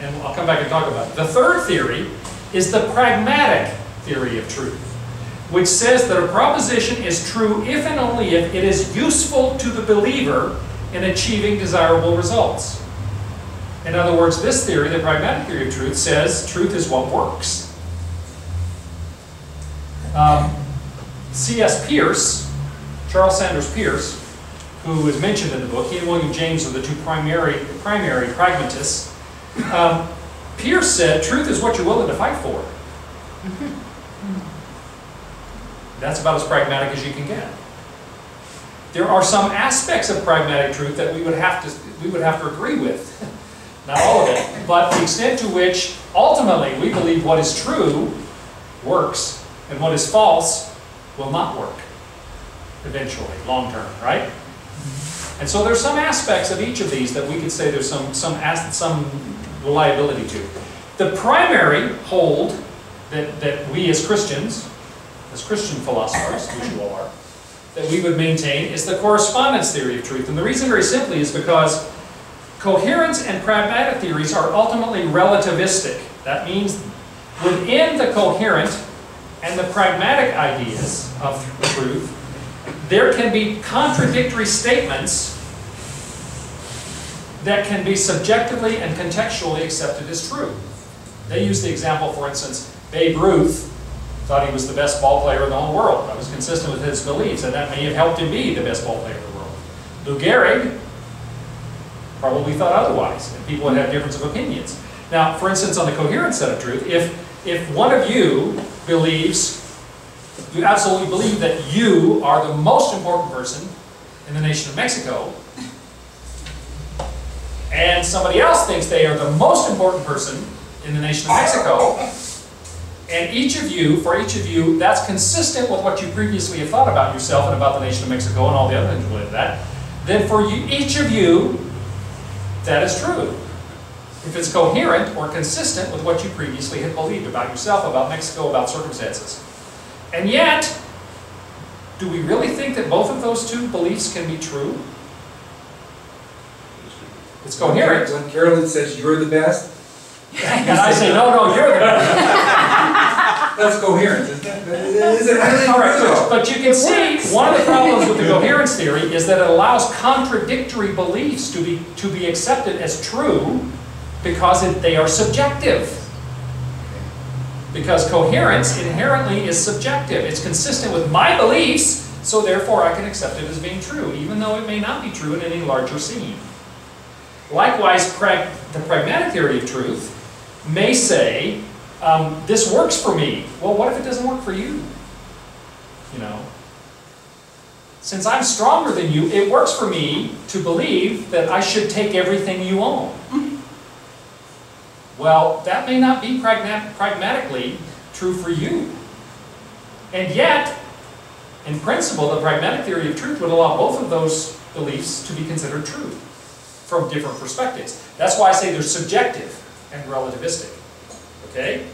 And I'll come back and talk about it. The third theory is the pragmatic theory of truth, which says that a proposition is true if and only if it is useful to the believer in achieving desirable results. In other words, this theory, the pragmatic theory of truth, says truth is what works. Um, C.S. Peirce, Charles Sanders Peirce, who is mentioned in the book, he and William James are the two primary, primary pragmatists. Um, Peirce said, truth is what you're willing to fight for. That's about as pragmatic as you can get. There are some aspects of pragmatic truth that we would have to, we would have to agree with. Not all of it, but the extent to which ultimately we believe what is true works and what is false will not work eventually, long term, right? And so there's some aspects of each of these that we could say there's some, some, as- some reliability to. The primary hold that, that we as Christians, as Christian philosophers, which you all are, that we would maintain is the correspondence theory of truth. And the reason very simply is because coherence and pragmatic theories are ultimately relativistic. That means within the coherent and the pragmatic ideas of truth, there can be contradictory statements that can be subjectively and contextually accepted as true. They use the example, for instance, Babe Ruth thought he was the best ball player in the whole world. That was consistent with his beliefs, and that may have helped him be the best ball player in the world. Lou Gehrig probably thought otherwise, and people would have difference of opinions. Now, for instance, on the coherent set of truth, if, if one of you believes, you absolutely believe that you are the most important person in the nation of Mexico, and somebody else thinks they are the most important person in the nation of Mexico, And each of you, for each of you, that's consistent with what you previously have thought about yourself and about the nation of Mexico and all the other things related to that, then for you, each of you, that is true. If it's coherent or consistent with what you previously had believed about yourself, about Mexico, about circumstances. And yet, do we really think that both of those two beliefs can be true? It's coherent. When Carolyn says you're the best, And I say, no, no, you're the best. that's coherent, isn't it? Is it really? All right, true? but you can see, one of the problems with the coherence theory is that it allows contradictory beliefs to be, to be accepted as true because it- they are subjective. Because coherence inherently is subjective. It's consistent with my beliefs, so therefore I can accept it as being true, even though it may not be true in any larger scene. Likewise, prag- the pragmatic theory of truth may say, um, this works for me. Well, what if it doesn't work for you? You know? Since I'm stronger than you, it works for me to believe that I should take everything you own. Well, that may not be pragma- pragmatically true for you. And yet, in principle, the pragmatic theory of truth would allow both of those beliefs to be considered true from different perspectives. That's why I say they're subjective and relativistic. Okay?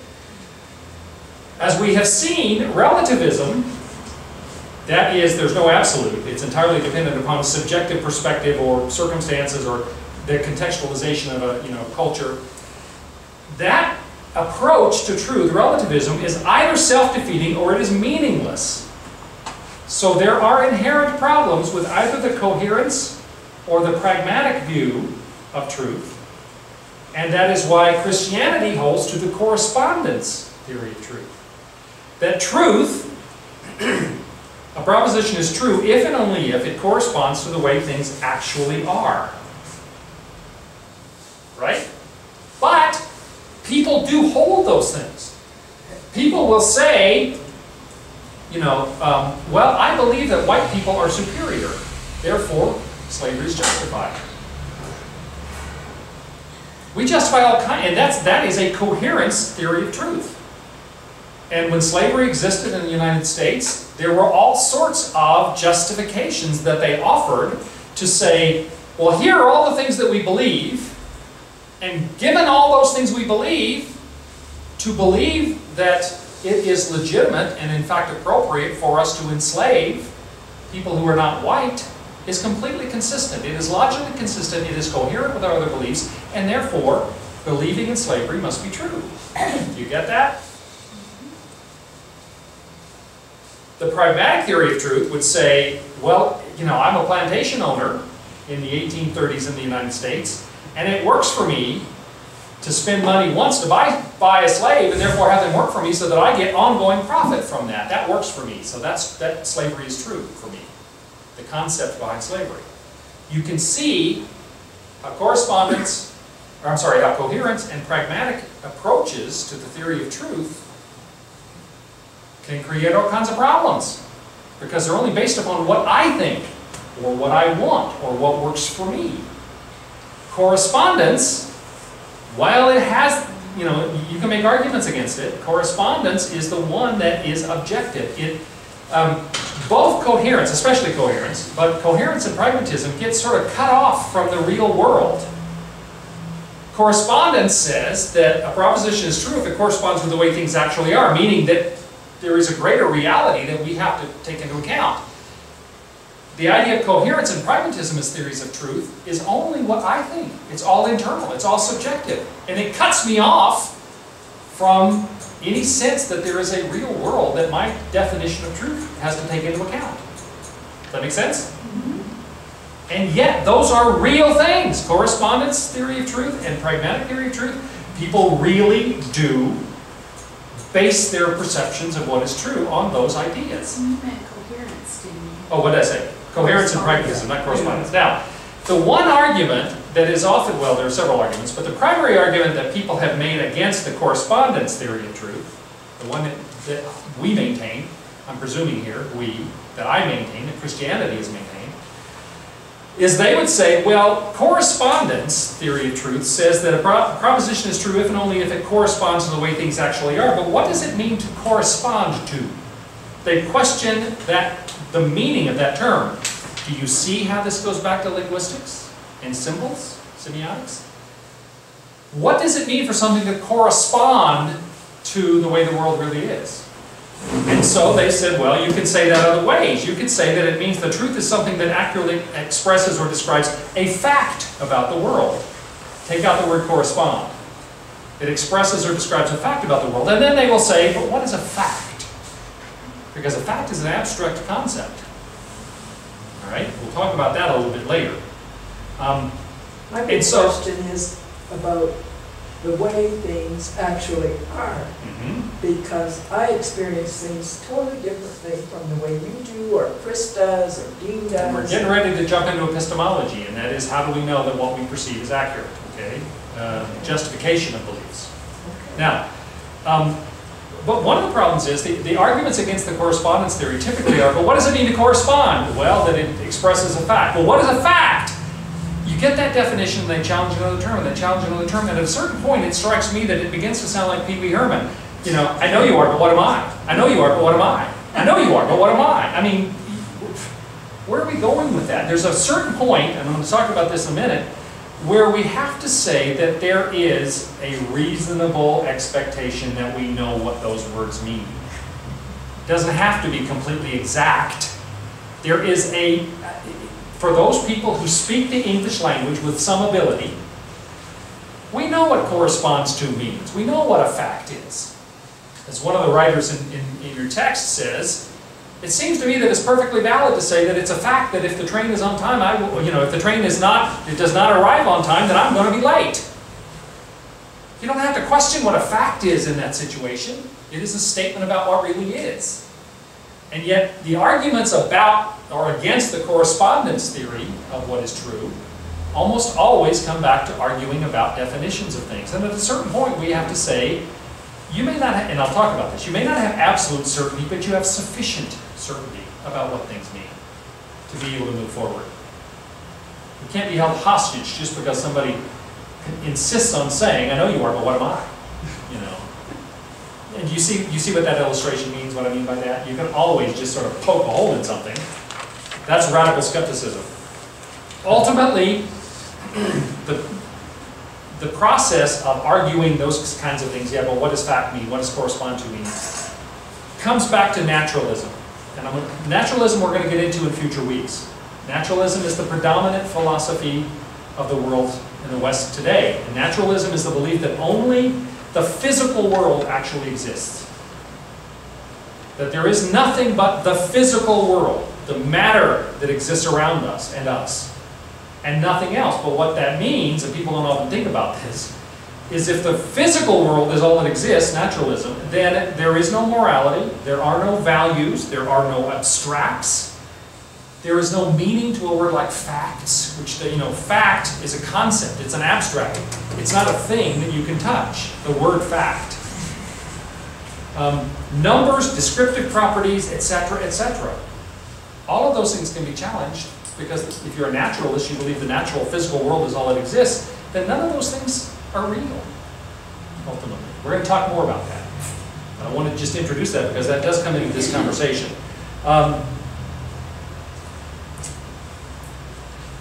As we have seen, relativism, that is, there's no absolute. It's entirely dependent upon subjective perspective or circumstances or the contextualization of a you know, culture. That approach to truth, relativism, is either self-defeating or it is meaningless. So there are inherent problems with either the coherence or the pragmatic view of truth. And that is why Christianity holds to the correspondence theory of truth. That truth, a proposition is true if and only if it corresponds to the way things actually are. Right? But people do hold those things. People will say, you know, um, well, I believe that white people are superior, therefore slavery is justified. We justify all kind, and that's that is a coherence theory of truth. And when slavery existed in the United States, there were all sorts of justifications that they offered to say, well, here are all the things that we believe, and given all those things we believe, to believe that it is legitimate and in fact appropriate for us to enslave people who are not white is completely consistent. It is logically consistent, it is coherent with our other beliefs, and therefore, believing in slavery must be true. Do you get that? The pragmatic theory of truth would say, well, you know, I'm a plantation owner in the 1830s in the United States, and it works for me to spend money once to buy, buy a slave and therefore have them work for me so that I get ongoing profit from that. That works for me. So that's, that slavery is true for me. The concept behind slavery. You can see how correspondence, or I'm sorry, how coherence and pragmatic approaches to the theory of truth can create all kinds of problems because they're only based upon what I think or what I want or what works for me. Correspondence, while it has, you know, you can make arguments against it, correspondence is the one that is objective. It, um, both coherence, especially coherence, but coherence and pragmatism get sort of cut off from the real world. Correspondence says that a proposition is true if it corresponds with the way things actually are, meaning that there is a greater reality that we have to take into account. The idea of coherence and pragmatism as theories of truth is only what I think. It's all internal, it's all subjective. And it cuts me off from any sense that there is a real world that my definition of truth has to take into account. Does that make sense? Mm-hmm. And yet, those are real things. Correspondence theory of truth and pragmatic theory of truth. People really do base their perceptions of what is true on those ideas. You meant coherence, didn't you? Oh, what did I say? Coherence and pragmatism, not correspondence. Now, the one argument that is often, well, there are several arguments, but the primary argument that people have made against the correspondence theory of truth, the one that, we maintain, I'm presuming here, we, that I maintain, that Christianity has maintained, is they would say, well, correspondence theory of truth says that a pro- proposition is true if and only if it corresponds to the way things actually are. But what does it mean to correspond to? They question that the meaning of that term. Do you see how this goes back to linguistics and symbols, semiotics? What does it mean for something to correspond to the way the world really is? And so they said, well, you could say that other ways. You could say that it means the truth is something that accurately expresses or describes a fact about the world. Take out the word correspond. It expresses or describes a fact about the world. And then they will say, but what is a fact? Because a fact is an abstract concept. Right, we'll talk about that a little bit later. Um, My big so- question is about the way things actually are, mhm. because I experience things totally differently from the way you do, or Chris does, or Dean And We're getting ready to jump into epistemology, and that is how do we know that what we perceive is accurate, okay? Uh, Justification of beliefs. Now, um, but one of the problems is, the, the arguments against the correspondence theory typically are, but what does it mean to correspond? Well, that it expresses a fact. Well, what is a fact? You get that definition, and they challenge another term, and they challenge another term, and at a certain point, it strikes me that it begins to sound like Pee Wee Herman. You know, I know you are, but what am I? I know you are, but what am I? I know you are, but what am I? I mean, where are we going with that? There's a certain point, and I'm going to talk about this in a minute, where we have to say that there is a reasonable expectation that we know what those words mean. It doesn't have to be completely exact. There is a, for those people who speak the English language with some ability, we know what corresponds to means. We know what a fact is. As one of the writers in, in, in your text says, it seems to me that it's perfectly valid to say that it's a fact that if the train is on time, I will, you know, if the train is not, it does not arrive on time, then I'm going to be late. You don't have to question what a fact is in that situation. It is a statement about what really is. And yet, the arguments about or against the correspondence theory of what is true almost always come back to arguing about definitions of things. And at a certain point, we have to say, you may not, have, and I'll talk about this, you may not have absolute certainty, but you have sufficient certainty about what things mean to be able to move forward. You can't be held hostage just because somebody insists on saying, I know you are, but what am I? You know. And you see, you see what that illustration means, what I mean by that? You can always just sort of poke a hole in something. That's radical skepticism. Ultimately, the, the process of arguing those kinds of things, yeah, but what does fact mean? What does correspond to mean? Comes back to naturalism. And I'm, naturalism we're going to get into in future weeks. Naturalism is the predominant philosophy of the world in the West today. And naturalism is the belief that only the physical world actually exists. That there is nothing but the physical world, the matter that exists around us and us, and nothing else. But what that means, and people don't often think about this, is if the physical world is all that exists, naturalism, then there is no morality, there are no values, there are no abstracts, there is no meaning to a word like facts, which, you know, fact is a concept, it's an abstract. It's not a thing that you can touch, the word fact. Um, numbers, descriptive properties, etc., etc. All of those things can be challenged because if you're a naturalist, you believe the natural physical world is all that exists, then none of those things are real, ultimately. We're going to talk more about that. But I want to just introduce that because that does come into this conversation. Um,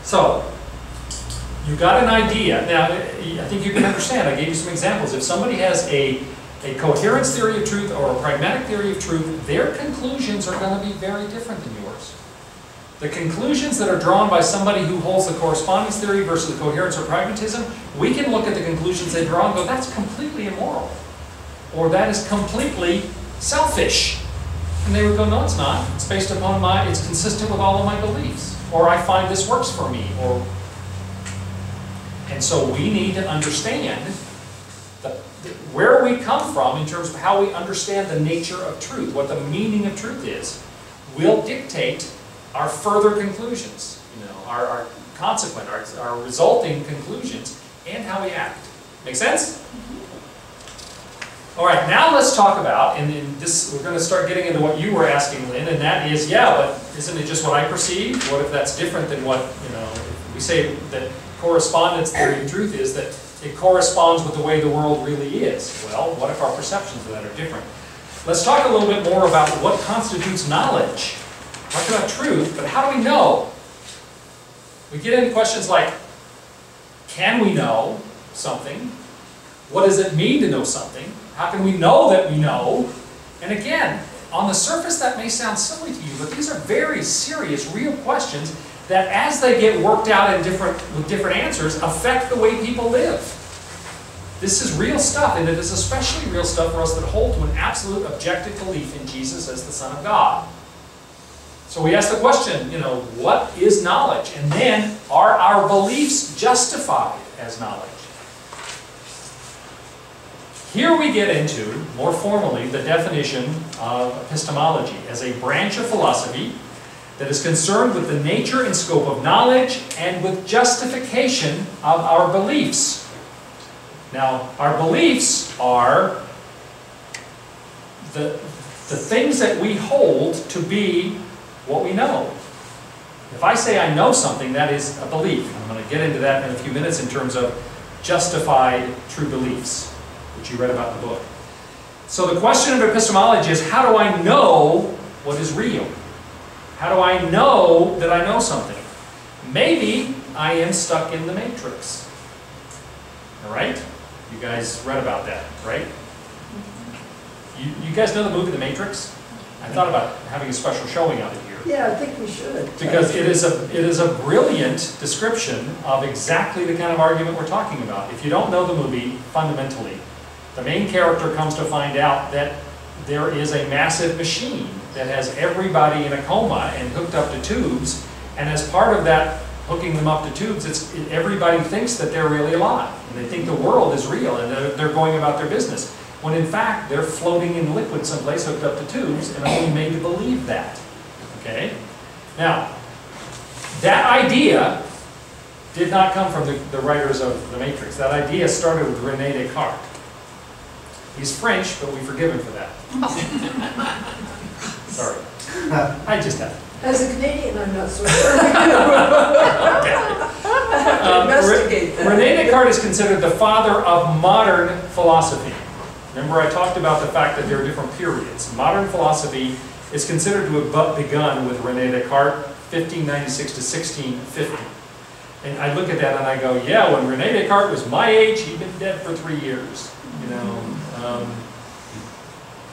so, you got an idea. Now, I think you can understand. I gave you some examples. If somebody has a, a coherence theory of truth or a pragmatic theory of truth, their conclusions are going to be very different than yours. The conclusions that are drawn by somebody who holds the correspondence theory versus the coherence or pragmatism, we can look at the conclusions they draw and go, that's completely immoral. Or that is completely selfish. And they would go, no, it's not. It's based upon my, it's consistent with all of my beliefs. Or I find this works for me. Or, and so we need to understand the, where we come from in terms of how we understand the nature of truth, what the meaning of truth is, will dictate our further conclusions, you know, our, our consequent, our, our resulting conclusions, and how we act. Make sense? Mm-hmm. All right, now let's talk about, and in this, we're going to start getting into what you were asking, Lynn, and that is, yeah, but isn't it just what I perceive? What if that's different than what, you know, We say that correspondence theory of truth is that it corresponds with the way the world really is. Well, what if our perceptions of that are different? Let's talk a little bit more about what constitutes knowledge. Talk about truth, but how do we know? We get into questions like, can we know something? What does it mean to know something? How can we know that we know? And again, on the surface that may sound silly to you, but these are very serious, real questions that as they get worked out in different, with different answers, affect the way people live. This is real stuff, and it is especially real stuff for us that hold to an absolute objective belief in Jesus as the Son of God. So we ask the question, you know, what is knowledge? And then, are our beliefs justified as knowledge? Here we get into, more formally, the definition of epistemology as a branch of philosophy that is concerned with the nature and scope of knowledge and with justification of our beliefs. Now, our beliefs are the, the things that we hold to be what we know. If I say I know something, that is a belief. I'm going to get into that in a few minutes in terms of justified true beliefs, which you read about in the book. So the question of epistemology is how do I know what is real? How do I know that I know something? Maybe I am stuck in the matrix. All right? You guys read about that, right? You, you guys know the movie The Matrix? I thought about having a special showing of it here. Yeah, I think we should. Because it is a, it is a brilliant description of exactly the kind of argument we're talking about. If you don't know the movie, fundamentally, the main character comes to find out that there is a massive machine that has everybody in a coma and hooked up to tubes, and as part of that hooking them up to tubes, it's, it, everybody thinks that they're really alive, and they think the world is real, and they're, they're going about their business. When in fact, they're floating in liquid someplace hooked up to tubes and only made to believe that. Okay? Now, that idea did not come from the, the writers of The Matrix. That idea started with Rene Descartes. He's French, but we forgive him for that. Sorry. I just have. As a Canadian, I'm not so sure. Um, Investigate that. Rene Descartes is considered the father of modern philosophy. Remember I talked about the fact that there are different periods. Modern philosophy is considered to have bu- begun with Rene Descartes, 1596 to 1650. And I look at that and I go, yeah, when Rene Descartes was my age, he'd been dead for three years. You know, um,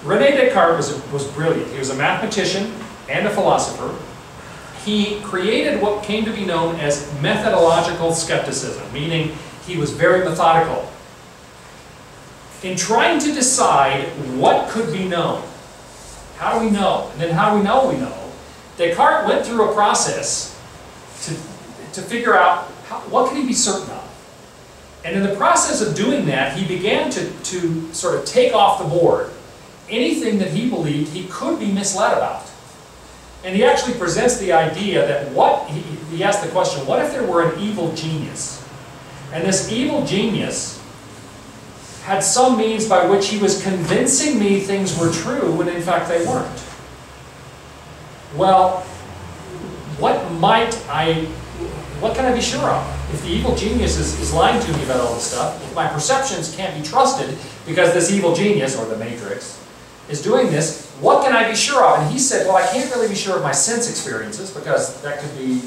Rene Descartes was, was brilliant. He was a mathematician and a philosopher. He created what came to be known as methodological skepticism, meaning he was very methodical. In trying to decide what could be known, how do we know? And then how do we know we know? Descartes went through a process to, to figure out how, what can he be certain of. And in the process of doing that, he began to, to sort of take off the board anything that he believed he could be misled about. And he actually presents the idea that what, he, he asked the question, what if there were an evil genius? And this evil genius had some means by which he was convincing me things were true when in fact they weren't. Well, what might I, what can I be sure of? If the evil genius is, is lying to me about all this stuff, if my perceptions can't be trusted because this evil genius, or the matrix, is doing this, what can I be sure of? And he said, well, I can't really be sure of my sense experiences because that could be,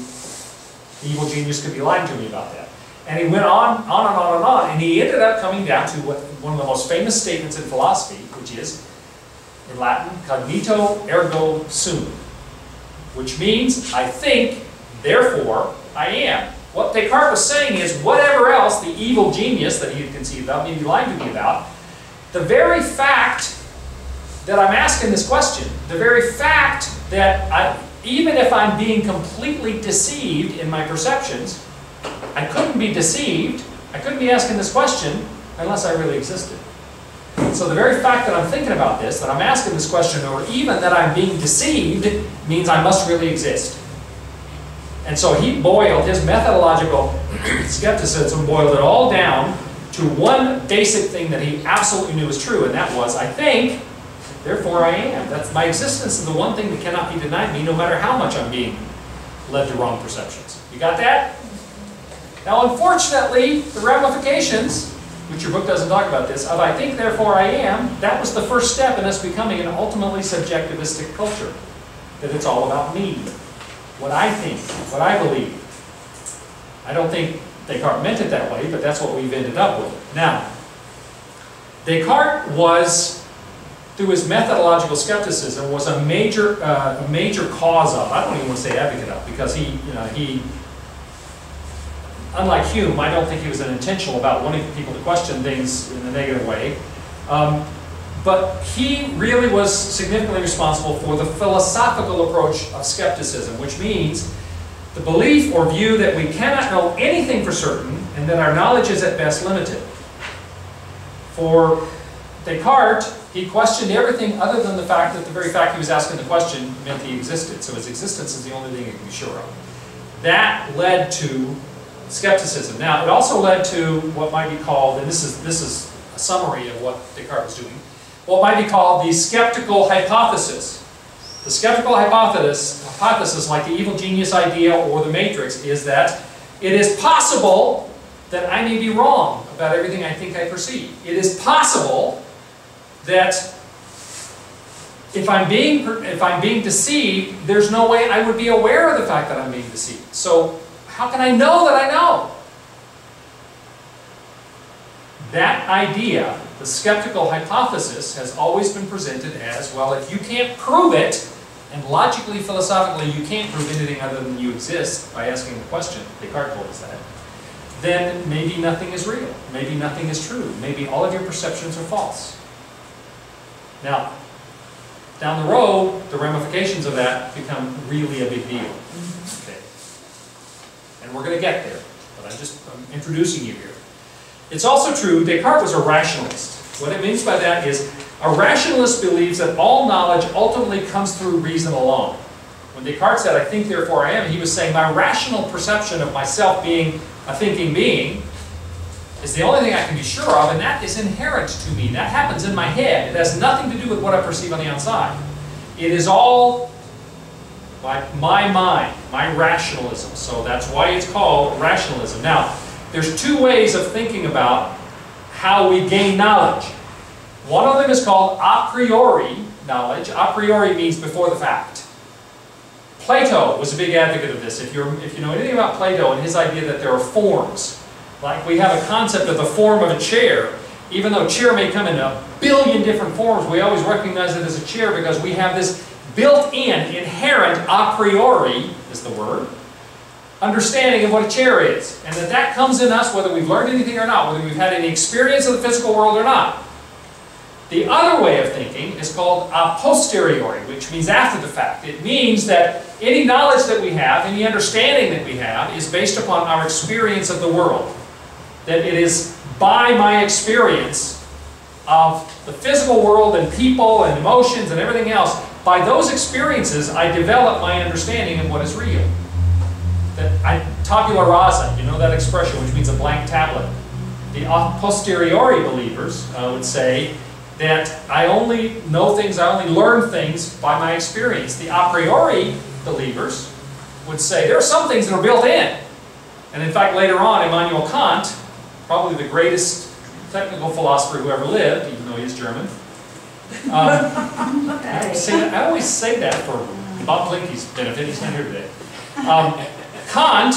the evil genius could be lying to me about that. And he went on, on and on and on, and he ended up coming down to what, one of the most famous statements in philosophy, which is, in Latin, cognito ergo sum, which means, I think, therefore I am. What Descartes was saying is, whatever else the evil genius that he had conceived of, maybe lying to me about, the very fact that I'm asking this question, the very fact that I, even if I'm being completely deceived in my perceptions, I couldn't be deceived, I couldn't be asking this question unless I really existed. So the very fact that I'm thinking about this, that I'm asking this question, or even that I'm being deceived, means I must really exist. And so he boiled his methodological skepticism, boiled it all down to one basic thing that he absolutely knew was true, and that was, I think, therefore I am. That's my existence is the one thing that cannot be denied me, no matter how much I'm being led to wrong perceptions. You got that? Now, unfortunately, the ramifications, which your book doesn't talk about this, of I think, therefore I am, that was the first step in us becoming an ultimately subjectivistic culture. That it's all about me, what I think, what I believe. I don't think Descartes meant it that way, but that's what we've ended up with. Now, Descartes was, through his methodological skepticism, was a major, uh, a major cause of, I don't even want to say advocate of, because he, you know, he, unlike Hume, I don't think he was intentional about wanting people to question things in a negative way. Um, but he really was significantly responsible for the philosophical approach of skepticism, which means the belief or view that we cannot know anything for certain and that our knowledge is at best limited. For Descartes, he questioned everything other than the fact that the very fact he was asking the question meant he existed. So his existence is the only thing he can be sure of. That led to skepticism. Now, it also led to what might be called, and this is, this is a summary of what Descartes was doing, what might be called the skeptical hypothesis. The skeptical hypothesis, hypothesis, like the evil genius idea or the matrix, is that it is possible that I may be wrong about everything I think I perceive. It is possible that if I'm being if I'm being deceived, there's no way I would be aware of the fact that I'm being deceived. So how can I know that I know? That idea, the skeptical hypothesis, has always been presented as, well, if you can't prove it, and logically, philosophically, you can't prove anything other than you exist by asking the question, Descartes told us that, then maybe nothing is real. Maybe nothing is true. Maybe all of your perceptions are false. Now, down the road, the ramifications of that become really a big deal. We're going to get there, but I'm just I'm introducing you here. It's also true, Descartes was a rationalist. What it means by that is a rationalist believes that all knowledge ultimately comes through reason alone. When Descartes said, I think, therefore I am, he was saying my rational perception of myself being a thinking being is the only thing I can be sure of, and that is inherent to me. That happens in my head. It has nothing to do with what I perceive on the outside. It is all my, my mind, my rationalism. So that's why it's called rationalism. Now, there's two ways of thinking about how we gain knowledge. One of them is called a priori knowledge. A priori means before the fact. Plato was a big advocate of this. If, you're, if you know anything about Plato and his idea that there are forms, like we have a concept of the form of a chair, even though chair may come in a billion different forms, we always recognize it as a chair because we have this built-in, inherent, a priori, is the word, understanding of what a chair is. And that that comes in us whether we've learned anything or not, whether we've had any experience of the physical world or not. The other way of thinking is called a posteriori, which means after the fact. It means that any knowledge that we have, any understanding that we have, is based upon our experience of the world. That it is by my experience of the physical world and people and emotions and everything else, by those experiences I develop my understanding of what is real. That I, tabula rasa, you know that expression, which means a blank tablet. The a posteriori believers uh, would say that I only know things, I only learn things by my experience. The a priori believers would say there are some things that are built in. And in fact, later on, Immanuel Kant, probably the greatest technical philosopher who ever lived, even though he is German, um, I, always say that, I always say that for Bob Blinky's benefit, he's not here today. Um, Kant,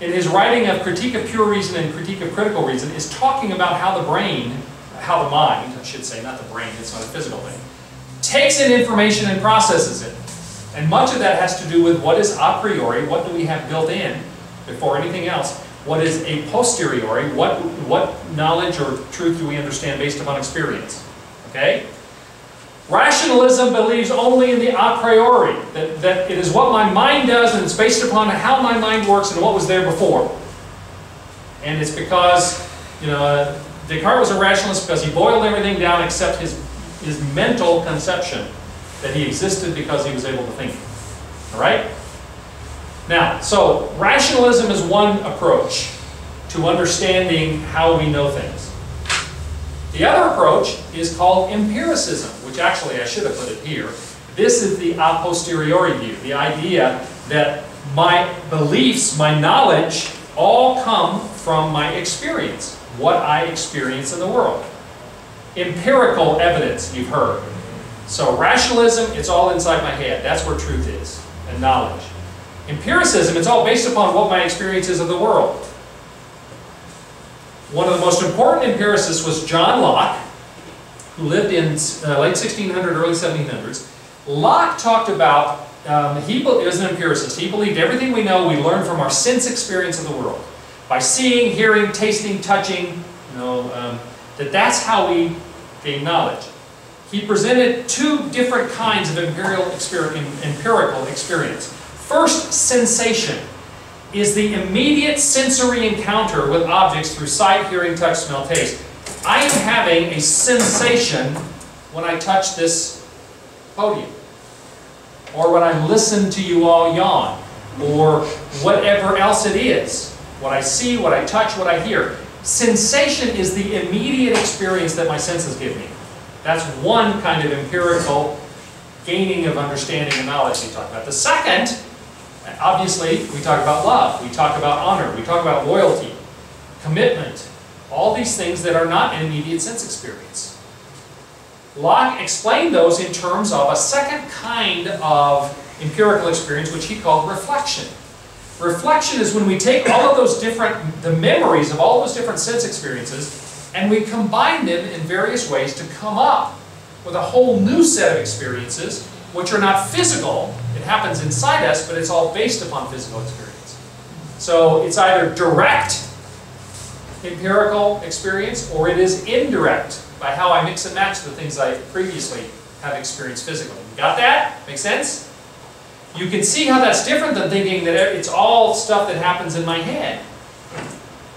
in his writing of Critique of Pure Reason and Critique of Critical Reason, is talking about how the brain how the mind, I should say, not the brain, it's not a physical thing, takes in information and processes it. And much of that has to do with what is a priori, what do we have built in before anything else, what is a posteriori, what, what knowledge or truth do we understand based upon experience. Okay? Rationalism believes only in the a priori, that, that it is what my mind does and it's based upon how my mind works and what was there before. And it's because, you know, Descartes was a rationalist because he boiled everything down except his, his mental conception that he existed because he was able to think. All right? Now, so rationalism is one approach to understanding how we know things. The other approach is called empiricism, which actually I should have put it here. This is the a posteriori view, the idea that my beliefs, my knowledge, all come from my experience, what I experience in the world. Empirical evidence, you've heard. So rationalism, it's all inside my head. That's where truth is, and knowledge. Empiricism, it's all based upon what my experience is of the world. One of the most important empiricists was John Locke, who lived in uh, late 1600, early 1700s. Locke talked about, um, he was an empiricist. He believed everything we know we learn from our sense experience of the world. By seeing, hearing, tasting, touching, you know, um, that that's how we gain knowledge. He presented two different kinds of empirical experience. First, sensation is the immediate sensory encounter with objects through sight, hearing, touch, smell, taste. I am having a sensation when I touch this podium, or when I listen to you all yawn, or whatever else it is. What I see, what I touch, what I hear. Sensation is the immediate experience that my senses give me. That's one kind of empirical gaining of understanding and knowledge we talk about. The second, obviously, we talk about love, we talk about honor, we talk about loyalty, commitment, all these things that are not an immediate sense experience. Locke explained those in terms of a second kind of empirical experience, which he called reflection. Reflection is when we take all of those different, the memories of all those different sense experiences, and we combine them in various ways to come up with a whole new set of experiences, which are not physical. It happens inside us, but it's all based upon physical experience. So it's either direct empirical experience, or it is indirect by how I mix and match the things I previously have experienced physically. Got that? Make sense? You can see how that's different than thinking that it's all stuff that happens in my head.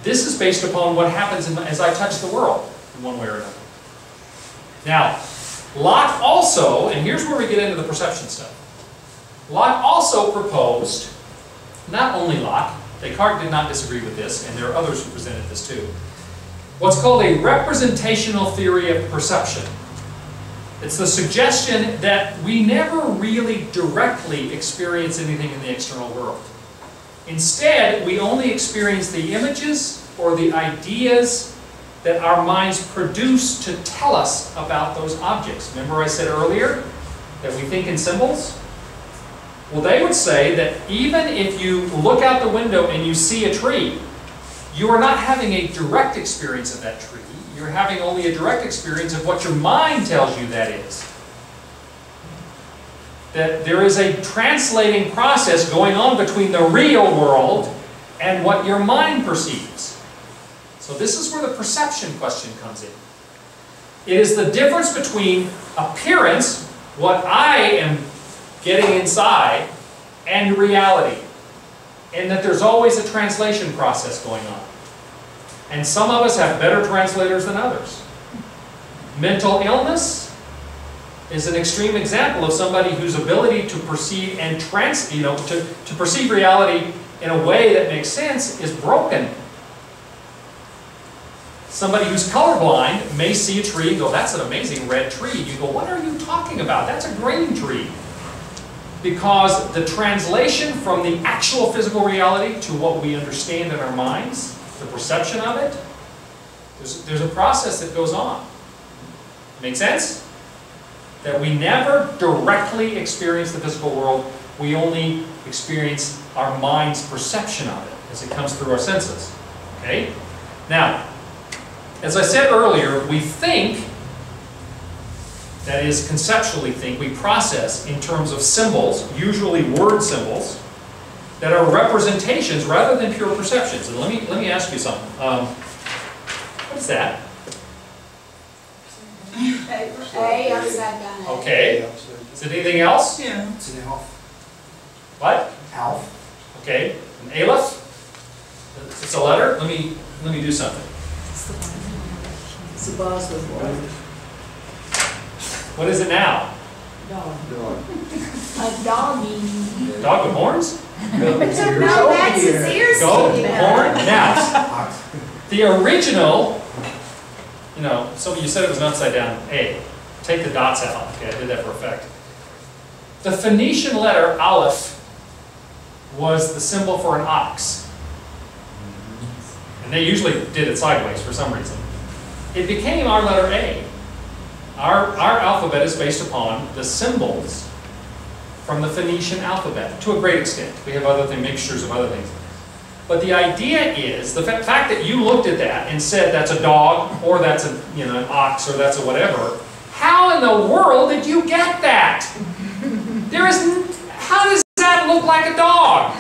This is based upon what happens my, as I touch the world in one way or another. Now, Locke also, and here's where we get into the perception stuff. Locke also proposed, not only Locke, Descartes did not disagree with this, and there are others who presented this too, what's called a representational theory of perception. It's the suggestion that we never really directly experience anything in the external world. Instead, we only experience the images or the ideas that our minds produce to tell us about those objects. Remember I said earlier that we think in symbols? Well, they would say that even if you look out the window and you see a tree, you are not having a direct experience of that tree. You're having only a direct experience of what your mind tells you that is. That there is a translating process going on between the real world and what your mind perceives. So this is where the perception question comes in. It is the difference between appearance, what I am getting inside, and reality. And that there's always a translation process going on. And some of us have better translators than others. Mental illness is an extreme example of somebody whose ability to perceive and trans, you know, to, to perceive reality in a way that makes sense is broken. Somebody who's colorblind may see a tree and go, that's an amazing red tree. You go, what are you talking about? That's a green tree. Because the translation from the actual physical reality to what we understand in our minds, the perception of it, there's, there's a process that goes on. Make sense? That we never directly experience the physical world, we only experience our mind's perception of it as it comes through our senses. Okay? Now, as I said earlier, we think, that is, conceptually think, we process in terms of symbols, usually word symbols, that are representations rather than pure perceptions. And let me, let me ask you something. Um, what's that? A upside down. Okay. Is it anything else? Yeah. It's an elf. What? Elf. Okay. An aleph? It's a letter? Let me, let me do something. It's a Bosworth word. What is it now? Dog. A doggy. Dog with horns? No, that's his ears Goat? Horn? Now, the original, you know, so you said it was an upside down A. Take the dots out. Okay, I did that for effect. The Phoenician letter Aleph was the symbol for an ox. and they usually did it sideways for some reason, it became our letter A. Our, our alphabet is based upon the symbols from the Phoenician alphabet, to a great extent. We have other things, mixtures of other things. But the idea is, the fa- fact that you looked at that and said that's a dog, or that's a, you know, an ox, or that's a whatever, how in the world did you get that? There is, how does that look like a dog?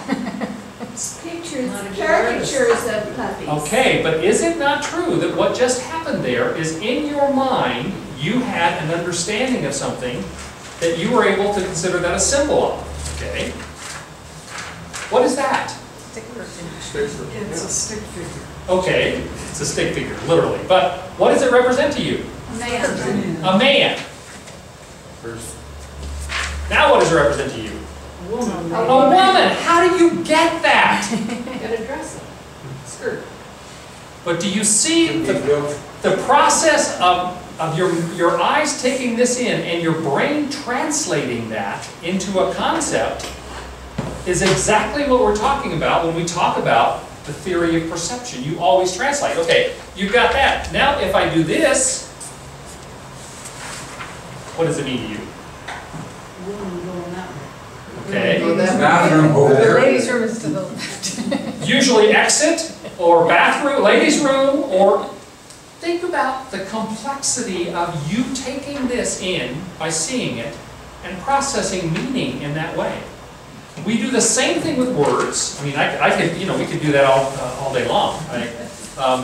Pictures, caricatures of puppies. Okay, but is it not true that what just happened there is in your mind, you had an understanding of something that you were able to consider that a symbol of, okay? What is that? Stick figure. It's a stick figure. Okay, it's a stick figure, literally, but what does it represent to you? A man, A man. Now what does it represent to you? Woman. A woman. How do you get that? Got a dress up, skirt. But do you see the, the process of, of your, your eyes taking this in and your brain translating that into a concept is exactly what we're talking about when we talk about the theory of perception. You always translate. Okay, you've got that. Now if I do this, what does it mean to you? Woman going out. Okay? Bathroom over The there. ladies' room is to the left. usually exit or bathroom, ladies' room, or think about the complexity of you taking this in by seeing it and processing meaning in that way. We do the same thing with words. I mean, I, I could, you know, we could do that all, uh, all day long. right? Um,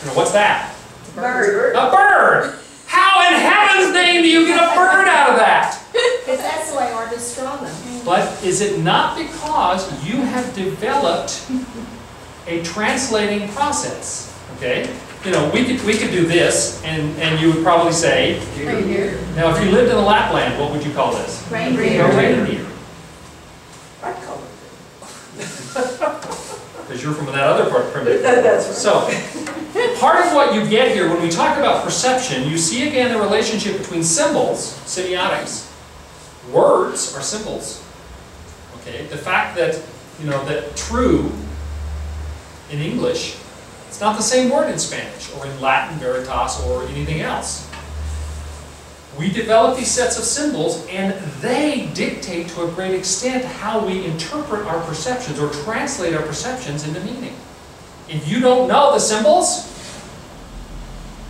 you know, what's that? bird, A bird! How in heaven's name do you get a bird out of that? Because that's the way artists draw them. But is it not because you have developed a translating process? Okay? You know, we could, we could do this, and, and you would probably say, Reindeer. now if you lived in the Lapland, what would you call this? reindeer. A reindeer. I'd call it. Because you're from that other part of primitive. That- That's right. So, part of what you get here, when we talk about perception, you see again the relationship between symbols, semiotics. Words are symbols. Okay, the fact that, you know, that true in English, it's not the same word in Spanish, or in Latin, veritas, or anything else. We develop these sets of symbols, and they dictate to a great extent how we interpret our perceptions or translate our perceptions into meaning. If you don't know the symbols,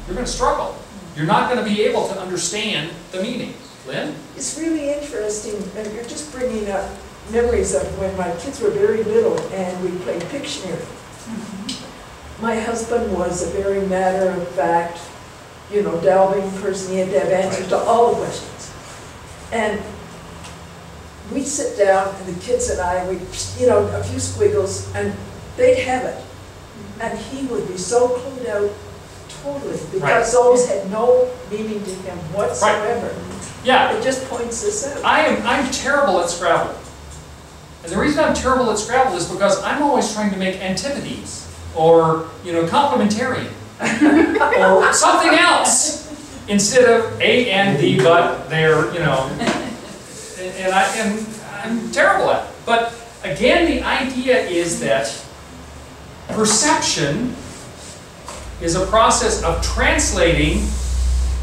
you're going to struggle. You're not going to be able to understand the meaning. Lynn? It's really interesting, and you're just bringing up memories of when my kids were very little and we played Pictionary. Mm-hmm. My husband was a very matter-of-fact, you know, delving person, he had to have answers to all the questions. And we'd sit down, and the kids and I, we, you know, a few squiggles, and they'd have it. Mm-hmm. And he would be so clued out totally, because those had no meaning to him whatsoever. Yeah, It just points this out. I am, I'm terrible at Scrabble. And the reason I'm terrible at Scrabble is because I'm always trying to make antipodes, or, you know, complementarian, or something else, instead of A and D, but they're, you know, and and I, and I'm terrible at it. But again, the idea is that perception is a process of translating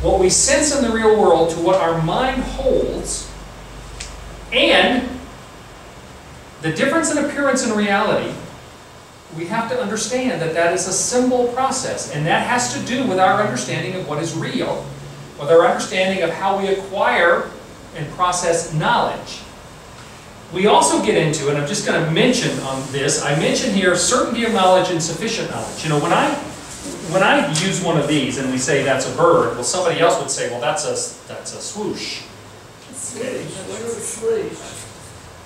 what we sense in the real world to what our mind holds, and the difference in appearance and reality, we have to understand that that is a symbol process, and that has to do with our understanding of what is real, with our understanding of how we acquire and process knowledge. We also get into, and I'm just going to mention on this, I mention here certainty of knowledge and sufficient knowledge. You know, when I when I use one of these and we say that's a bird, well, somebody else would say, well, that's a that's a swoosh.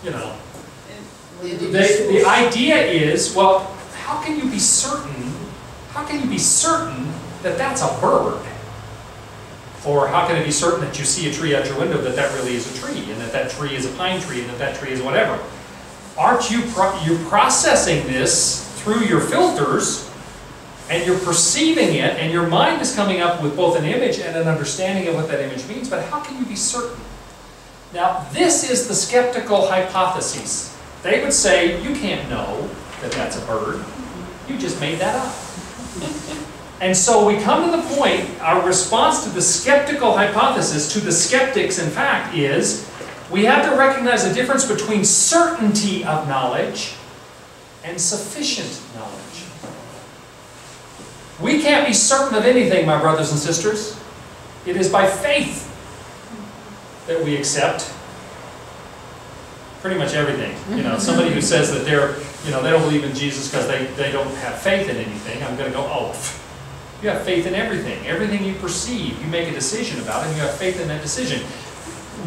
You know, the, the idea is, well, how can you be certain, how can you be certain that that's a bird? Or how can it be certain that you see a tree out your window that that really is a tree, and that that tree is a pine tree, and that that tree is whatever? Aren't you, pro- you're processing this through your filters, and you're perceiving it, and your mind is coming up with both an image and an understanding of what that image means, but how can you be certain? Now, this is the skeptical hypothesis. They would say, you can't know that that's a bird. You just made that up. And so we come to the point, our response to the skeptical hypothesis, to the skeptics in fact, is we have to recognize the difference between certainty of knowledge and sufficient knowledge. We can't be certain of anything, my brothers and sisters. It is by faith that we accept pretty much everything. You know, mm-hmm. somebody who says that they're, you know, they don't believe in Jesus because they, they don't have faith in anything, I'm gonna go, oh, you have faith in everything. Everything you perceive, you make a decision about, and you have faith in that decision.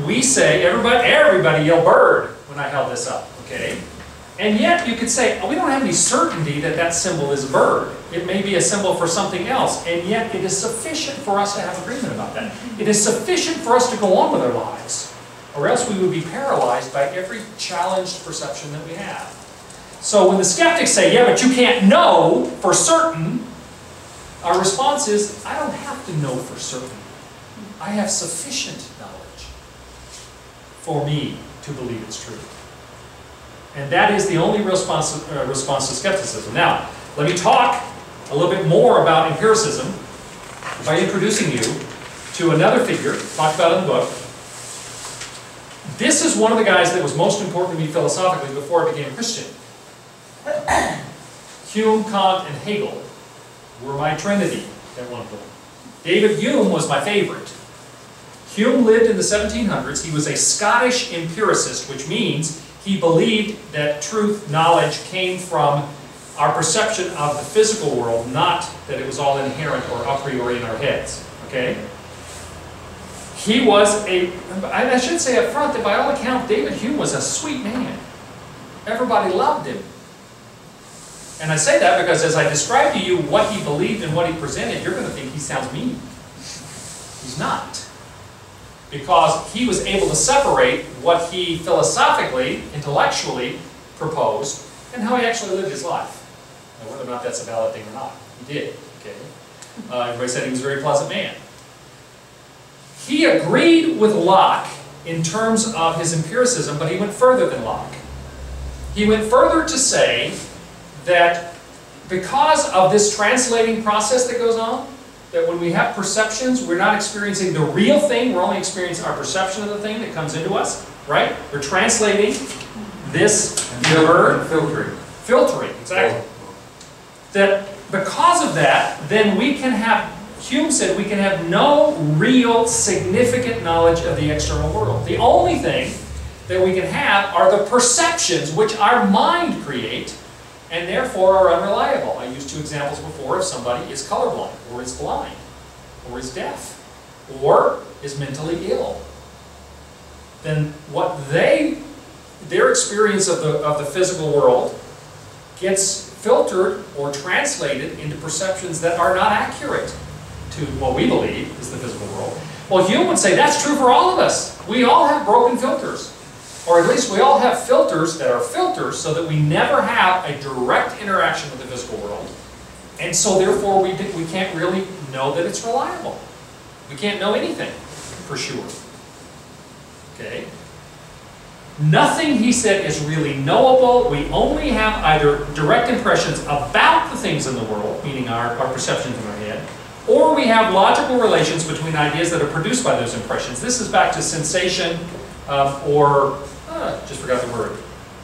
We say, everybody, everybody yell bird when I held this up, okay? And yet you could say, oh, we don't have any certainty that that symbol is a bird. It may be a symbol for something else, and yet it is sufficient for us to have agreement about that. It is sufficient for us to go on with our lives, or else we would be paralyzed by every challenged perception that we have. So when the skeptics say, yeah, but you can't know for certain, our response is, I don't have to know for certain. I have sufficient knowledge for me to believe it's true. And that is the only response, uh, response to skepticism. Now, let me talk a little bit more about empiricism by introducing you to another figure, talked about in the book. This is one of the guys that was most important to me philosophically before I became a Christian. Hume, Kant, and Hegel were my trinity at one point. David Hume was my favorite. Hume lived in the 1700s. He was a Scottish empiricist, which means he believed that truth, knowledge, came from our perception of the physical world, not that it was all inherent or a priori in our heads. Okay? He was a, I should say up front that by all accounts, David Hume was a sweet man. Everybody loved him. And I say that because as I describe to you what he believed and what he presented, you're going to think he sounds mean. He's not. Because he was able to separate what he philosophically, intellectually proposed and how he actually lived his life. Now, whether or not that's a valid thing or not, he did. Okay? Uh, everybody said he was a very pleasant man. He agreed with Locke in terms of his empiricism, but he went further than Locke. He went further to say that because of this translating process that goes on, that when we have perceptions, we're not experiencing the real thing, we're only experiencing our perception of the thing that comes into us, right? We're translating this word, filtering. filtering, exactly. Oh. That because of that, then we can have, Hume said, we can have no real significant knowledge of the external world. The only thing that we can have are the perceptions which our mind create and therefore are unreliable. I used two examples before. If somebody is colorblind, or is blind, or is deaf, or is mentally ill, then what they, their experience of the, of the physical world gets filtered or translated into perceptions that are not accurate to what we believe is the physical world. Well, Hume would say that's true for all of us. We all have broken filters. Or at least we all have filters that are filters so that we never have a direct interaction with the physical world. And so therefore we, we can't really know that it's reliable. We can't know anything for sure. Okay? Nothing, he said, is really knowable. We only have either direct impressions about the things in the world, meaning our, our perceptions in our head, or we have logical relations between ideas that are produced by those impressions. This is back to sensation um, or uh, just forgot the word,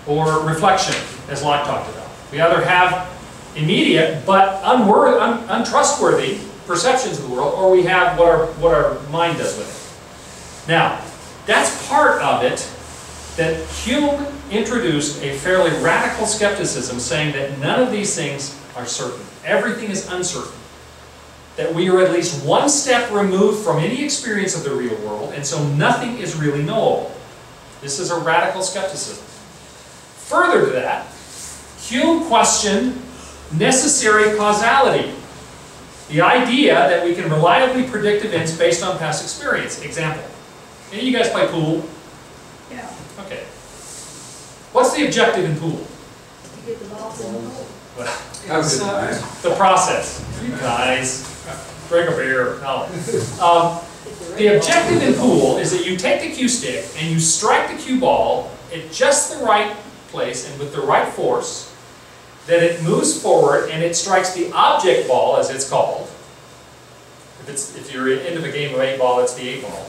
or reflection, as Locke talked about. We either have immediate but unworthy, un, untrustworthy perceptions of the world, or we have what our, what our mind does with it. Now, that's part of it that Hume introduced a fairly radical skepticism saying that none of these things are certain. Everything is uncertain. That we are at least one step removed from any experience of the real world, and so nothing is really knowable. This is a radical skepticism. Further to that, Hume questioned necessary causality. The idea that we can reliably predict events based on past experience. Example. Any of you guys play pool? Yeah. Okay. What's the objective in pool? You get the balls in the hole. How good, nice. The process. You guys, drink a beer. No. Um, the objective in pool is that you take the cue stick and you strike the cue ball at just the right place and with the right force that it moves forward and it strikes the object ball, as it's called. If it's, if you're into the game of eight ball, it's the eight ball.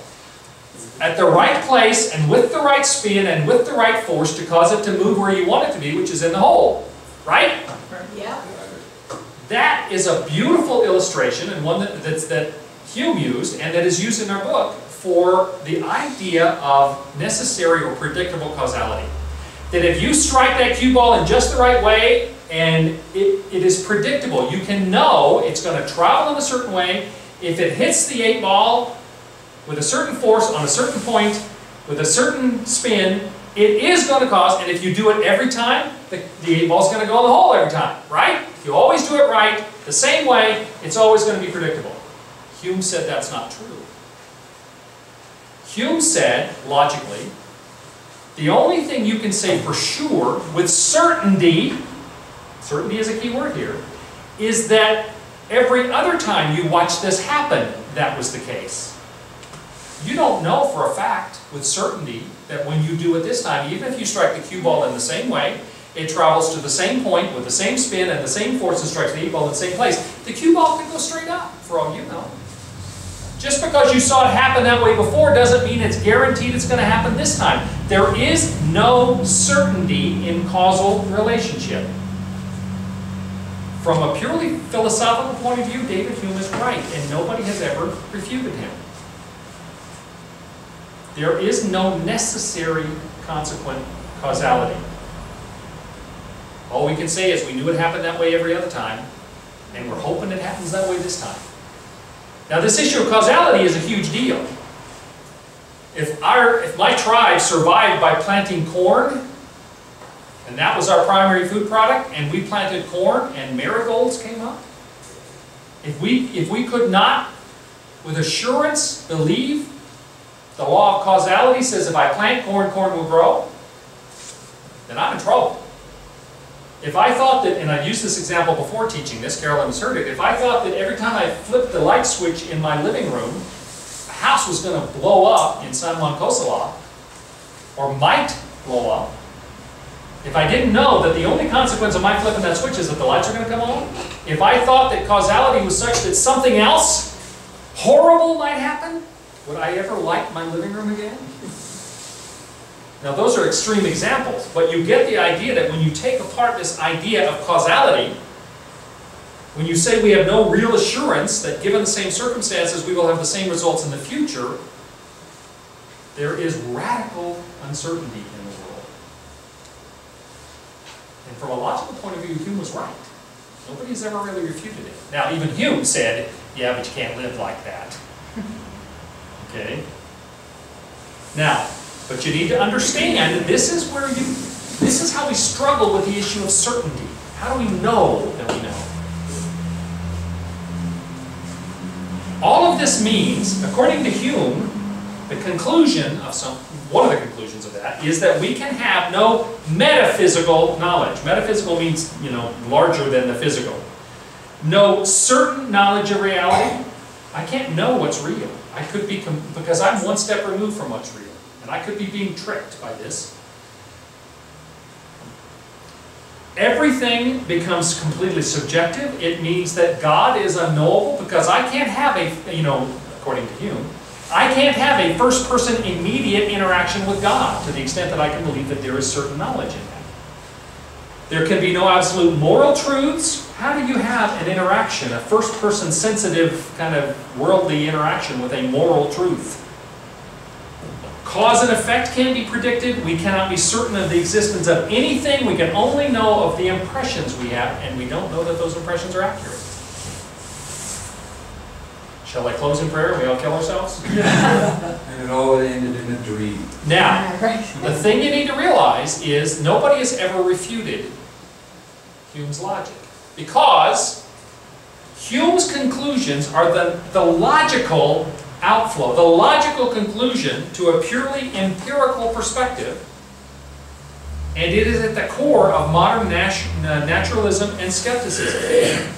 At the right place and with the right spin and with the right force to cause it to move where you want it to be, which is in the hole. Right? Yeah. That is a beautiful illustration and one that, that's, that Hume used and that is used in our book for the idea of necessary or predictable causality. That if you strike that cue ball in just the right way and it, it is predictable, you can know it's going to travel in a certain way. If it hits the eight ball with a certain force on a certain point with a certain spin, it is going to cause, and if you do it every time, the, the eight ball's going to go in the hole every time, right? If you always do it right, the same way, it's always going to be predictable. Hume said that's not true. Hume said, logically, the only thing you can say for sure, with certainty, certainty is a key word here, is that every other time you watch this happen, that was the case. You don't know for a fact with certainty that when you do it this time, even if you strike the cue ball in the same way, it travels to the same point with the same spin and the same force and strikes the eight ball in the same place. The cue ball could go straight up, for all you know. Just because you saw it happen that way before doesn't mean it's guaranteed it's going to happen this time. There is no certainty in causal relationship. From a purely philosophical point of view, David Hume is right, and nobody has ever refuted him. There is no necessary consequent causality. All we can say is we knew it happened that way every other time, and we're hoping it happens that way this time. Now, this issue of causality is a huge deal. If, our, if my tribe survived by planting corn, and that was our primary food product, and we planted corn and marigolds came up, if we, if we could not, with assurance, believe the law of causality says if I plant corn, corn will grow, then I'm in trouble. If I thought that, and I've used this example before teaching this, Carolyn has heard it, if I thought that every time I flipped the light switch in my living room, a house was going to blow up in San Juan Cosala, or might blow up, if I didn't know that the only consequence of my flipping that switch is that the lights are going to come on, if I thought that causality was such that something else horrible might happen, would I ever light my living room again? Now those are extreme examples, but you get the idea that when you take apart this idea of causality, when you say we have no real assurance that given the same circumstances we will have the same results in the future, there is radical uncertainty in the world. And from a logical point of view, Hume was right. Nobody's ever really refuted it. Now, even Hume said, yeah, but you can't live like that. Okay? Now, but you need to understand this is where you, this is how we struggle with the issue of certainty. How do we know that we know? All of this means, according to Hume, the conclusion of some, one of the conclusions of that is that we can have no metaphysical knowledge. Metaphysical means, you know, larger than the physical. No certain knowledge of reality. I can't know what's real. I could be, because I'm one step removed from what's real. And I could be being tricked by this. Everything becomes completely subjective. It means that God is unknowable because I can't have a, you know, according to Hume, I can't have a first person immediate interaction with God to the extent that I can believe that there is certain knowledge in that. There can be no absolute moral truths. How do you have an interaction, a first person sensitive kind of worldly interaction with a moral truth? Cause and effect can be predicted. We cannot be certain of the existence of anything. We can only know of the impressions we have, and we don't know that those impressions are accurate. Shall I close in prayer we all kill ourselves? And it all ended in a dream. Now, the thing you need to realize is nobody has ever refuted Hume's logic. Because Hume's conclusions are the, the logical outflow, the logical conclusion to a purely empirical perspective. And it is at the core of modern uh, naturalism and skepticism.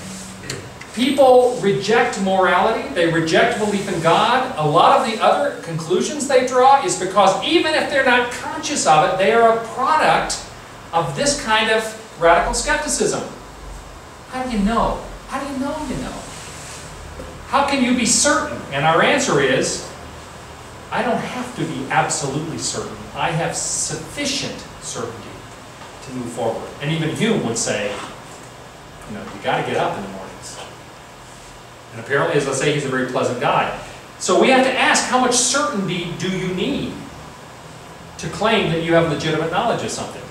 People reject morality, they reject belief in God. A lot of the other conclusions they draw is because even if they're not conscious of it, they are a product of this kind of radical skepticism. How do you know? How do you know you know? How can you be certain? And our answer is, I don't have to be absolutely certain. I have sufficient certainty to move forward. And even Hume would say, you know, you gotta get up in the mornings. And apparently, as I say, he's a very pleasant guy. So we have to ask, how much certainty do you need to claim that you have legitimate knowledge of something?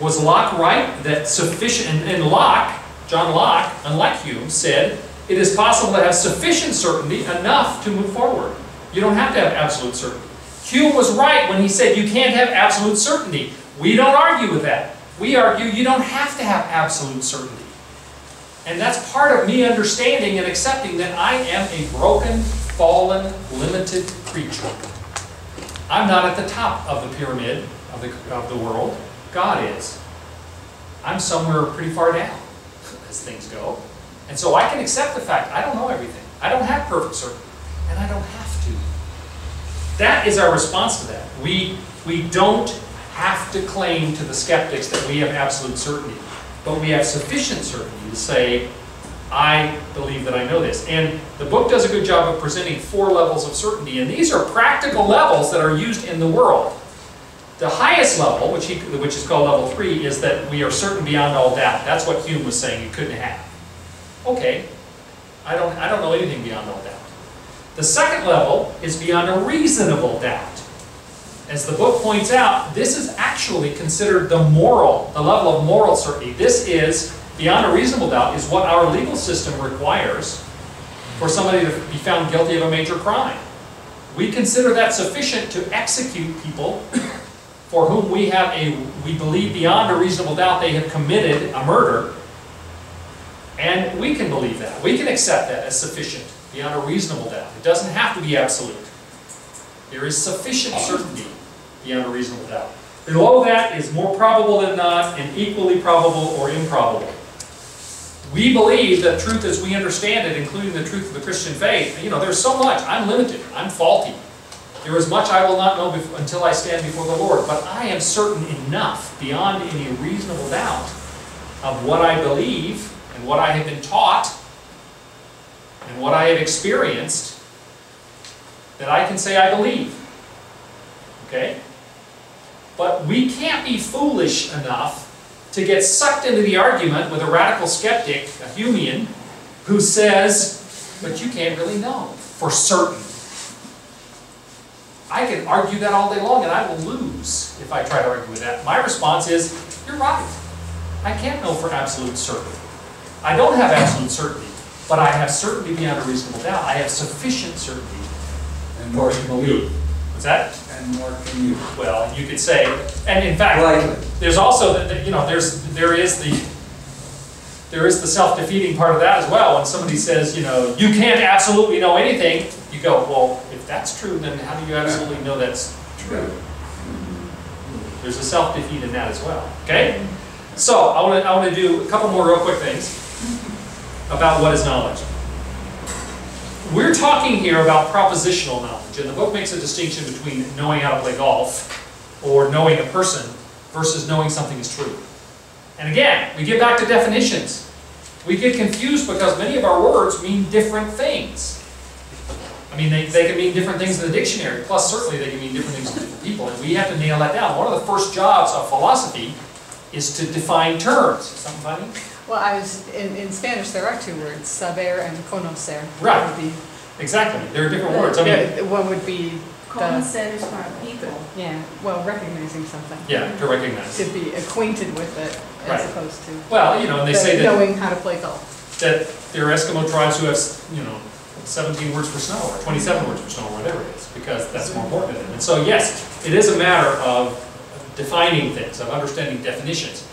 Was Locke right that sufficient, and, and Locke, John Locke, unlike Hume, said it is possible to have sufficient certainty enough to move forward. You don't have to have absolute certainty. Hume was right when he said you can't have absolute certainty. We don't argue with that. We argue you don't have to have absolute certainty. And that's part of me understanding and accepting that I am a broken, fallen, limited creature. I'm not at the top of the pyramid of the, of the world. God is. I'm somewhere pretty far down as things go. And so I can accept the fact I don't know everything. I don't have perfect certainty. And I don't have to. That is our response to that. We, we don't have to claim to the skeptics that we have absolute certainty, but we have sufficient certainty to say, I believe that I know this. And the book does a good job of presenting four levels of certainty, and these are practical levels that are used in the world. The highest level, which, he, which is called level three, is that we are certain beyond all doubt. That's what Hume was saying you couldn't have. Okay, I don't, I don't know anything beyond all doubt. The second level is beyond a reasonable doubt. As the book points out, this is actually considered the moral, the level of moral certainty. This is, beyond a reasonable doubt, is what our legal system requires for somebody to be found guilty of a major crime. We consider that sufficient to execute people for whom we have a, we believe beyond a reasonable doubt they have committed a murder. And we can believe that. We can accept that as sufficient beyond a reasonable doubt. It doesn't have to be absolute. There is sufficient certainty beyond a reasonable doubt. Below that is more probable than not and equally probable or improbable. We believe that truth as we understand it, including the truth of the Christian faith, you know, there's so much. I'm limited. I'm faulty. There is much I will not know until I stand before the Lord. But I am certain enough, beyond any reasonable doubt, of what I believe and what I have been taught and what I have experienced that I can say I believe. Okay? But we can't be foolish enough to get sucked into the argument with a radical skeptic, a Humean, who says, but you can't really know for certain. I can argue that all day long and I will lose if I try to argue with that. My response is, you're right. I can't know for absolute certainty. I don't have absolute certainty, but I have certainty beyond a reasonable doubt. I have sufficient certainty And more can believe. you. What's that? And more can you. Well, you could say, and in fact, Likely. there's also, the- the- you know, there's, there is the, there is the self-defeating part of that as well. When somebody says, you know, you can't absolutely know anything, you go, well, if that's true, then how do you absolutely know that's true? There's a self-defeat in that as well, okay? So, I wanna, I wanna do a couple more real quick things about what is knowledge. We're talking here about propositional knowledge, and the book makes a distinction between knowing how to play golf or knowing a person versus knowing something is true. And again, we get back to definitions. We get confused because many of our words mean different things. I mean, they, they can mean different things in the dictionary, plus certainly they can mean different things to different people, and we have to nail that down. One of the first jobs of philosophy is to define terms. Something funny? Well, I was, in, in Spanish, there are two words, saber and conocer. Right. Would be- Exactly, there are different words. I mean, the- One would be, Connoisseurs are people. yeah, well, recognizing something. yeah, to recognize. To be acquainted with it Right. as opposed to. Well, you know, and they the say that Knowing how to play golf. that there are Eskimo tribes who have, you know, 17 words for snow, or 27 words for snow, or whatever it is, because that's more important to them. And so, yes, it is a matter of defining things, of understanding definitions.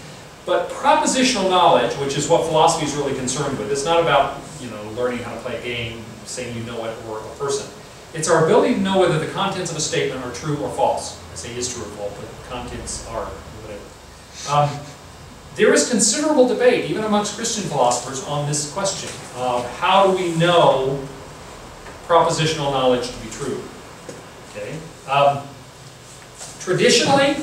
But propositional knowledge, which is what philosophy is really concerned with, it's not about, you know, learning how to play a game, saying you know it, or a person. It's our ability to know whether the contents of a statement are true or false. I say is true or false, but contents are whatever. Um, there is considerable debate, even amongst Christian philosophers, on this question of how do we know propositional knowledge to be true? Okay. Um, traditionally,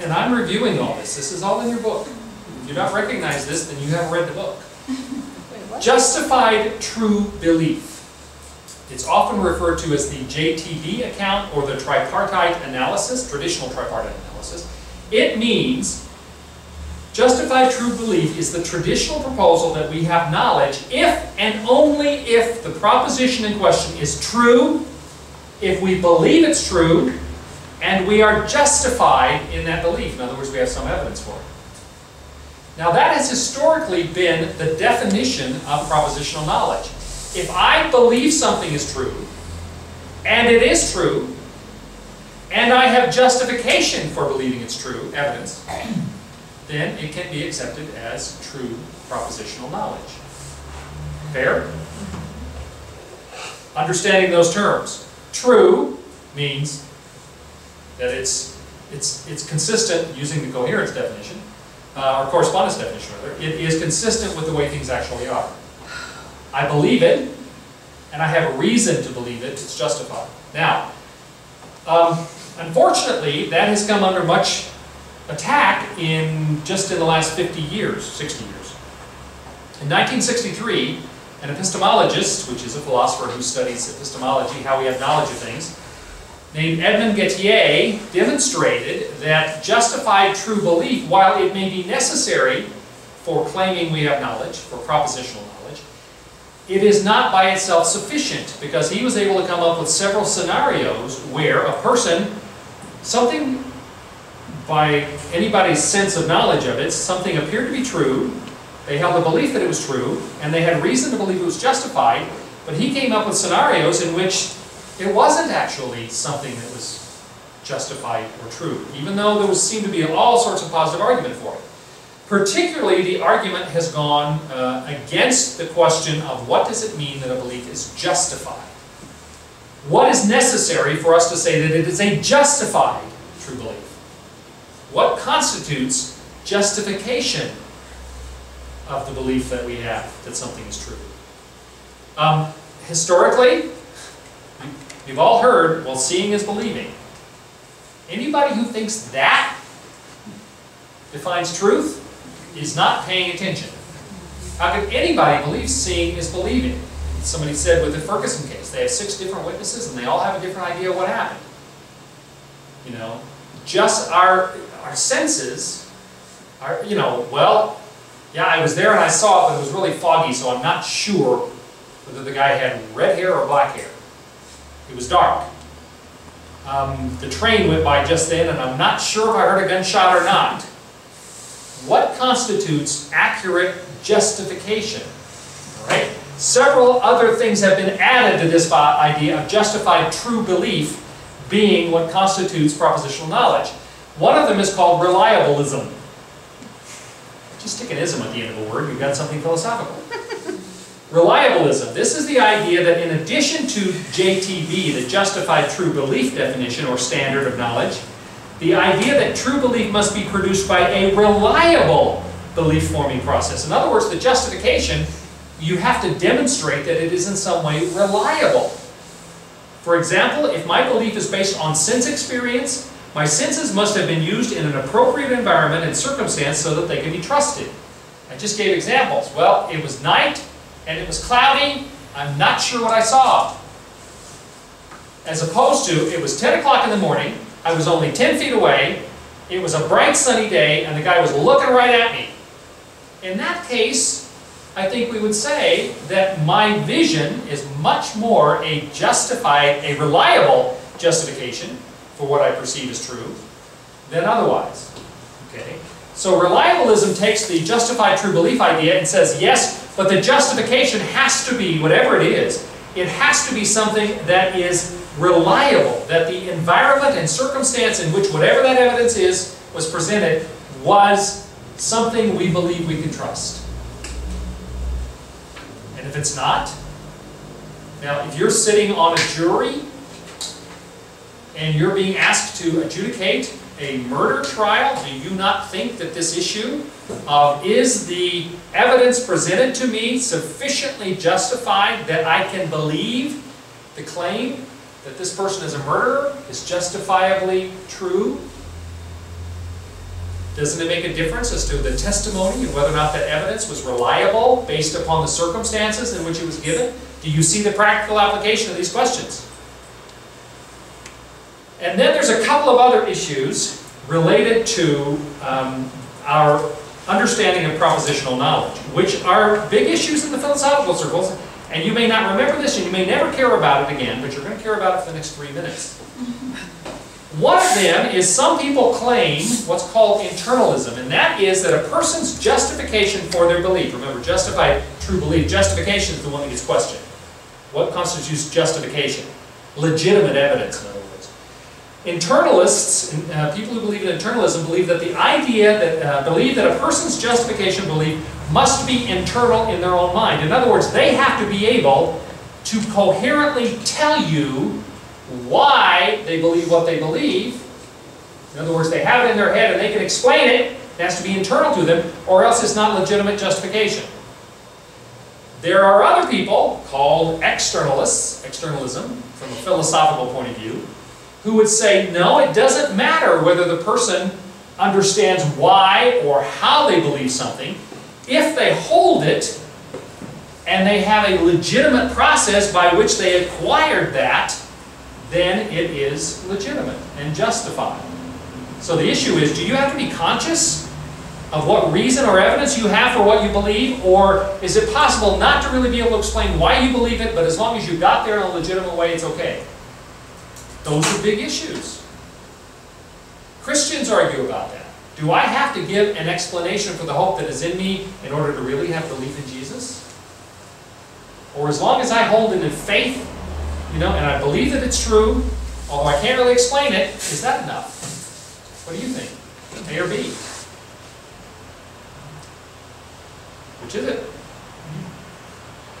and I'm reviewing all this, this is all in your book. If you don't recognize this, then you haven't read the book. Justified true belief. It's often referred to as the JTB account or the tripartite analysis, traditional tripartite analysis. It means justified true belief is the traditional proposal that we have knowledge if and only if the proposition in question is true, if we believe it's true, and we are justified in that belief. In other words, we have some evidence for it. Now that has historically been the definition of propositional knowledge. If I believe something is true, and it is true, and I have justification for believing it's true, evidence, then it can be accepted as true propositional knowledge. Fair? Understanding those terms. True means that it's, it's, it's consistent, using the coherence definition, uh, or correspondence definition rather, it is consistent with the way things actually are. I believe it, and I have a reason to believe it, it's justified. Now, um, unfortunately, that has come under much attack in just in the last 50 years, 60 years. In 1963, an epistemologist, which is a philosopher who studies epistemology, how we have knowledge of things, named Edmund Gettier demonstrated that justified true belief, while it may be necessary for claiming we have knowledge, for propositional knowledge, it is not by itself sufficient because he was able to come up with several scenarios where a person, something by anybody's sense of knowledge of it, something appeared to be true, they held a belief that it was true, and they had reason to believe it was justified, but he came up with scenarios in which it wasn't actually something that was justified or true, even though there was, seemed to be all sorts of positive argument for it. Particularly, the argument has gone uh, against the question of what does it mean that a belief is justified? What is necessary for us to say that it is a justified true belief? What constitutes justification of the belief that we have that something is true? Um, historically, you've all heard, well, seeing is believing. Anybody who thinks that defines truth is not paying attention. How could anybody believe seeing is believing? Somebody said with the Ferguson case, they have six different witnesses and they all have a different idea of what happened. You know, just our, our senses are, you know, well, yeah, I was there and I saw it, but it was really foggy, so I'm not sure whether the guy had red hair or black hair. It was dark. Um, the train went by just then, and I'm not sure if I heard a gunshot or not. What constitutes accurate justification? All right? Several other things have been added to this idea of justified true belief being what constitutes propositional knowledge. One of them is called reliabilism. Just stick an ism at the end of a word, you've got something philosophical. Reliabilism. This is the idea that in addition to JTB, the justified true belief definition or standard of knowledge, the idea that true belief must be produced by a reliable belief forming process. In other words, the justification, you have to demonstrate that it is in some way reliable. For example, if my belief is based on sense experience, my senses must have been used in an appropriate environment and circumstance so that they can be trusted. I just gave examples. Well, it was night, and it was cloudy, I'm not sure what I saw. As opposed to, it was 10 o'clock in the morning, I was only 10 feet away, it was a bright sunny day, and the guy was looking right at me. In that case, I think we would say that my vision is much more a justified, a reliable justification for what I perceive as true than otherwise. Okay? So reliabilism takes the justified true belief idea and says, yes, but the justification has to be, whatever it is, it has to be something that is reliable, that the environment and circumstance in which whatever that evidence is was presented was something we believe we can trust. And if it's not, now if you're sitting on a jury and you're being asked to adjudicate a murder trial, do you not think that this issue of is the evidence presented to me sufficiently justified that I can believe the claim that this person is a murderer is justifiably true? Doesn't it make a difference as to the testimony and whether or not that evidence was reliable based upon the circumstances in which it was given? Do you see the practical application of these questions? And then there's a couple of other issues related to um, our understanding of propositional knowledge, which are big issues in the philosophical circles. And you may not remember this and you may never care about it again, but you're going to care about it for the next three minutes. One of them is some people claim what's called internalism, and that is that a person's justification for their belief, remember, justified true belief, justification is the one that gets questioned. What constitutes justification? Legitimate evidence, in other. Internalists, uh, people who believe in internalism, believe that the idea that, uh, believe that a person's justification belief must be internal in their own mind. In other words, they have to be able to coherently tell you why they believe what they believe. In other words, they have it in their head and they can explain it. It has to be internal to them, or else it's not legitimate justification. There are other people called externalists, externalism, from a philosophical point of view, who would say, no, it doesn't matter whether the person understands why or how they believe something. If they hold it and they have a legitimate process by which they acquired that, then it is legitimate and justified. So the issue is, do you have to be conscious of what reason or evidence you have for what you believe, or is it possible not to really be able to explain why you believe it, but as long as you got there in a legitimate way, it's okay? Those are big issues. Christians argue about that. Do I have to give an explanation for the hope that is in me in order to really have belief in Jesus? Or as long as I hold it in faith, you know, and I believe that it's true, although I can't really explain it, is that enough? What do you think? A or B? Which is it?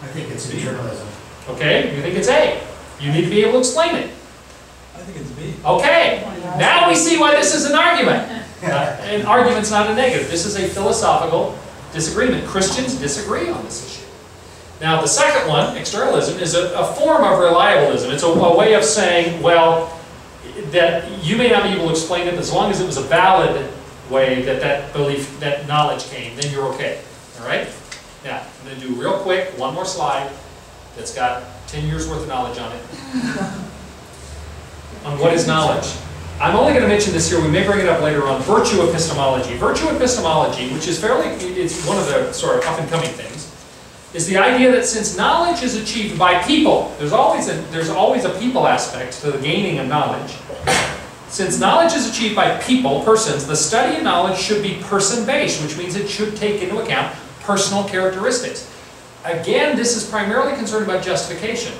I think it's internalism. Okay, you think it's A. You need to be able to explain it. Okay, now we see why this is an argument. Uh, An argument's not a negative. This is a philosophical disagreement. Christians disagree on this issue. Now, the second one, externalism, is a, a form of reliabilism. It's a, a way of saying, well, that you may not be able to explain it, as long as it was a valid way that that belief, that knowledge came, then you're okay. All right? Now, I'm going to do real quick, one more slide that's got 10 years worth of knowledge on it. On what is knowledge. I'm only going to mention this here, we may bring it up later on, virtue epistemology. Virtue epistemology, which is fairly, it's one of the sort of up-and-coming things, is the idea that since knowledge is achieved by people, there's always a, there's always a people aspect to the gaining of knowledge. Since knowledge is achieved by people, persons, the study of knowledge should be person-based, which means it should take into account personal characteristics. Again, this is primarily concerned about justification.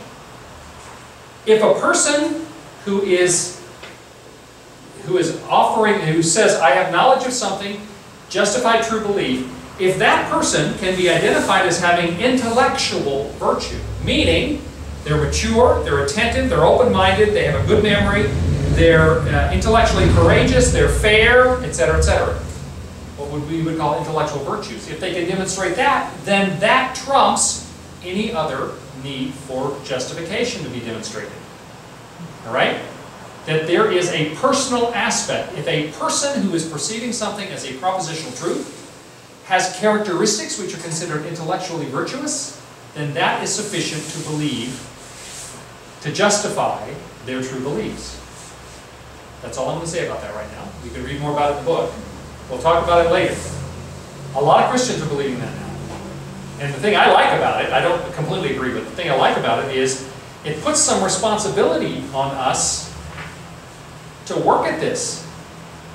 If a person who is who is offering, who says, I have knowledge of something, justified true belief, if that person can be identified as having intellectual virtue, meaning they're mature, they're attentive, they're open-minded, they have a good memory, they're uh, intellectually courageous, they're fair, etc., etc. What would we would call intellectual virtues. If they can demonstrate that, then that trumps any other need for justification to be demonstrated. All right? That there is a personal aspect. If a person who is perceiving something as a propositional truth has characteristics which are considered intellectually virtuous, then that is sufficient to believe, to justify their true beliefs. That's all I'm going to say about that right now. You can read more about it in the book. We'll talk about it later. A lot of Christians are believing that now. And the thing I like about it, I don't completely agree with, the thing I like about it is it puts some responsibility on us to work at this.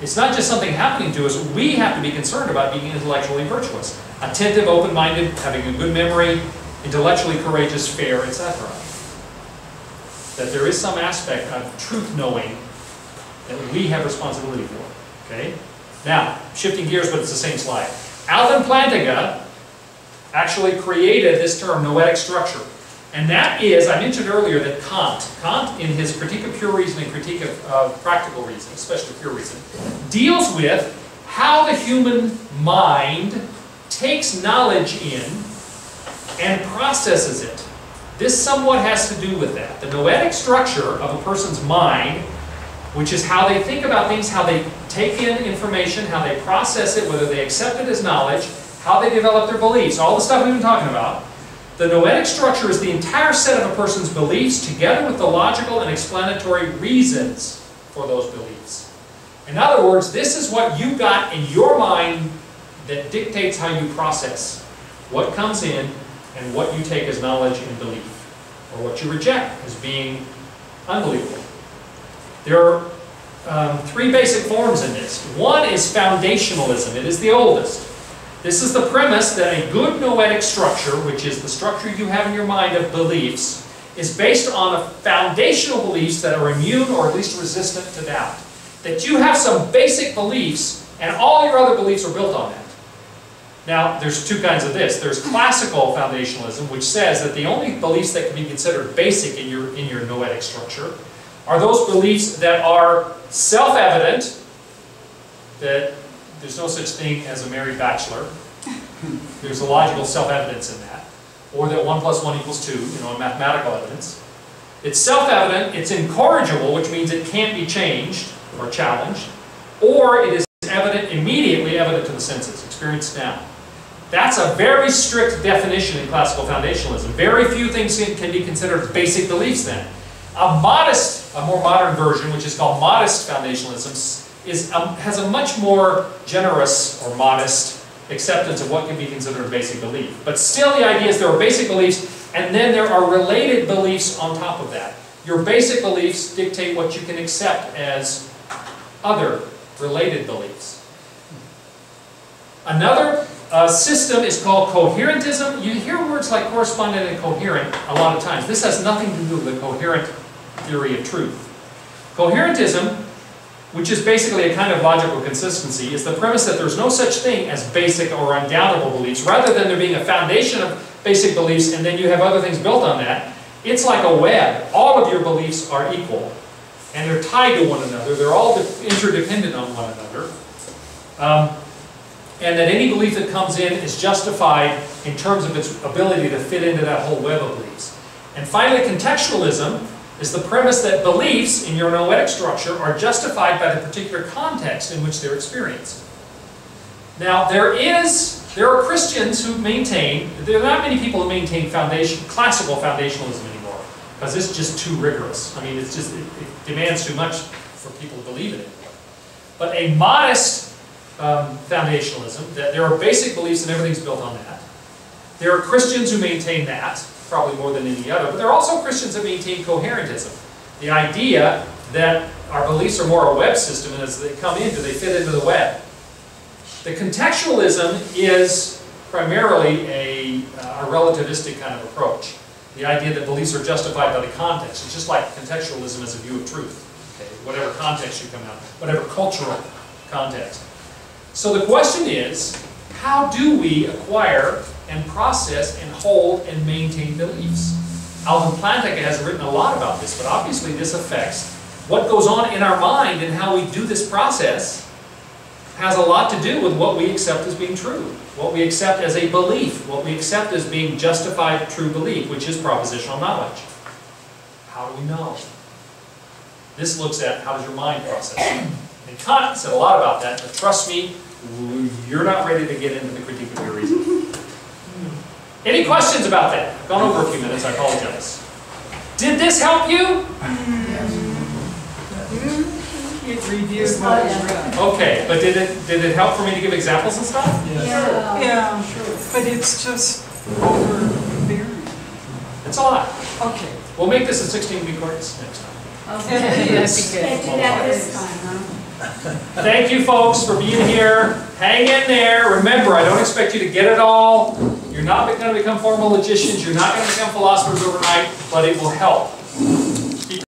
It's not just something happening to us, we have to be concerned about being intellectually virtuous. Attentive, open-minded, having a good memory, intellectually courageous, fair, etc. That there is some aspect of truth knowing that we have responsibility for. Okay? Now, shifting gears, but it's the same slide. Alvin Plantinga actually created this term, noetic structure. And that is, I mentioned earlier that Kant, Kant in his Critique of Pure Reason and Critique of, of Practical Reason, especially Pure Reason, deals with how the human mind takes knowledge in and processes it. This somewhat has to do with that. The noetic structure of a person's mind, which is how they think about things, how they take take in information, how they process it, whether they accept it as knowledge, how they develop their beliefs, all the stuff we've been talking about. The noetic structure is the entire set of a person's beliefs together with the logical and explanatory reasons for those beliefs. In other words, this is what you got in your mind that dictates how you process what comes in and what you take as knowledge and belief, or what you reject as being unbelievable. There are um, three basic forms in this. One is foundationalism. It is the oldest. This is the premise that a good noetic structure, which is the structure you have in your mind of beliefs, is based on a foundational beliefs that are immune or at least resistant to doubt. That you have some basic beliefs and all your other beliefs are built on that. Now, there's two kinds of this. There's classical foundationalism, which says that the only beliefs that can be considered basic in your, in your noetic structure are those beliefs that are self-evident, that there's no such thing as a married bachelor. There's a logical self-evidence in that. Or that 1 plus 1 equals 2, you know, a mathematical evidence. It's self-evident, it's incorrigible, which means it can't be changed or challenged. Or it is evident, immediately evident to the senses, experienced now. That's a very strict definition in classical foundationalism. Very few things can can be considered basic beliefs then. A modest, a more modern version, which is called modest foundationalism, is, um, has a much more generous or modest acceptance of what can be considered a basic belief. But still the idea is there are basic beliefs and then there are related beliefs on top of that. Your basic beliefs dictate what you can accept as other related beliefs. Another uh, system is called coherentism. You hear words like correspondent and coherent a lot of times. This has nothing to do with the coherent theory of truth. Coherentism, which is basically a kind of logical consistency, is the premise that there's no such thing as basic or undoubtable beliefs. Rather than there being a foundation of basic beliefs and then you have other things built on that, it's like a web. All of your beliefs are equal and they're tied to one another. They're all interdependent on one another. Um, and that any belief that comes in is justified in terms of its ability to fit into that whole web of beliefs. And finally, contextualism is the premise that beliefs in your noetic structure are justified by the particular context in which they're experienced. Now, there is, there are Christians who maintain, there are not many people who maintain foundation, classical foundationalism anymore, because it's just too rigorous. I mean, it's just, it, it demands too much for people to believe in it. But a modest um, foundationalism, that there are basic beliefs and everything's built on that. There are Christians who maintain that, probably more than any other, but there are also Christians that maintain coherentism. The idea that our beliefs are more a web system, and as they come in, do they fit into the web? The contextualism is primarily a, uh, a relativistic kind of approach. The idea that beliefs are justified by the context. It's just like contextualism as a view of truth. Okay? Whatever context you come out, whatever cultural context. So the question is, how do we acquire and process and hold and maintain beliefs? Alvin Plantinga has written a lot about this, but obviously this affects what goes on in our mind and how we do this process has a lot to do with what we accept as being true, what we accept as a belief, what we accept as being justified true belief, which is propositional knowledge. How do we know? This looks at how does your mind process it. And Kant said a lot about that, but trust me, you're not ready to get into the Critique of Pure Reason. Any questions about that? I've gone over a few minutes, I apologize. Did this help you? It reviewed what was. Okay, but did it, did it help for me to give examples and stuff? Yeah. Yeah, Sure. but it's just overbearing. It's a lot. Okay. We'll make this a 16-week course next time. Okay. Yes. Can't do that this time, huh? Thank you, folks, for being here. Hang in there. Remember, I don't expect you to get it all. You're not going to become formal logicians. You're not going to become philosophers overnight, but it will help.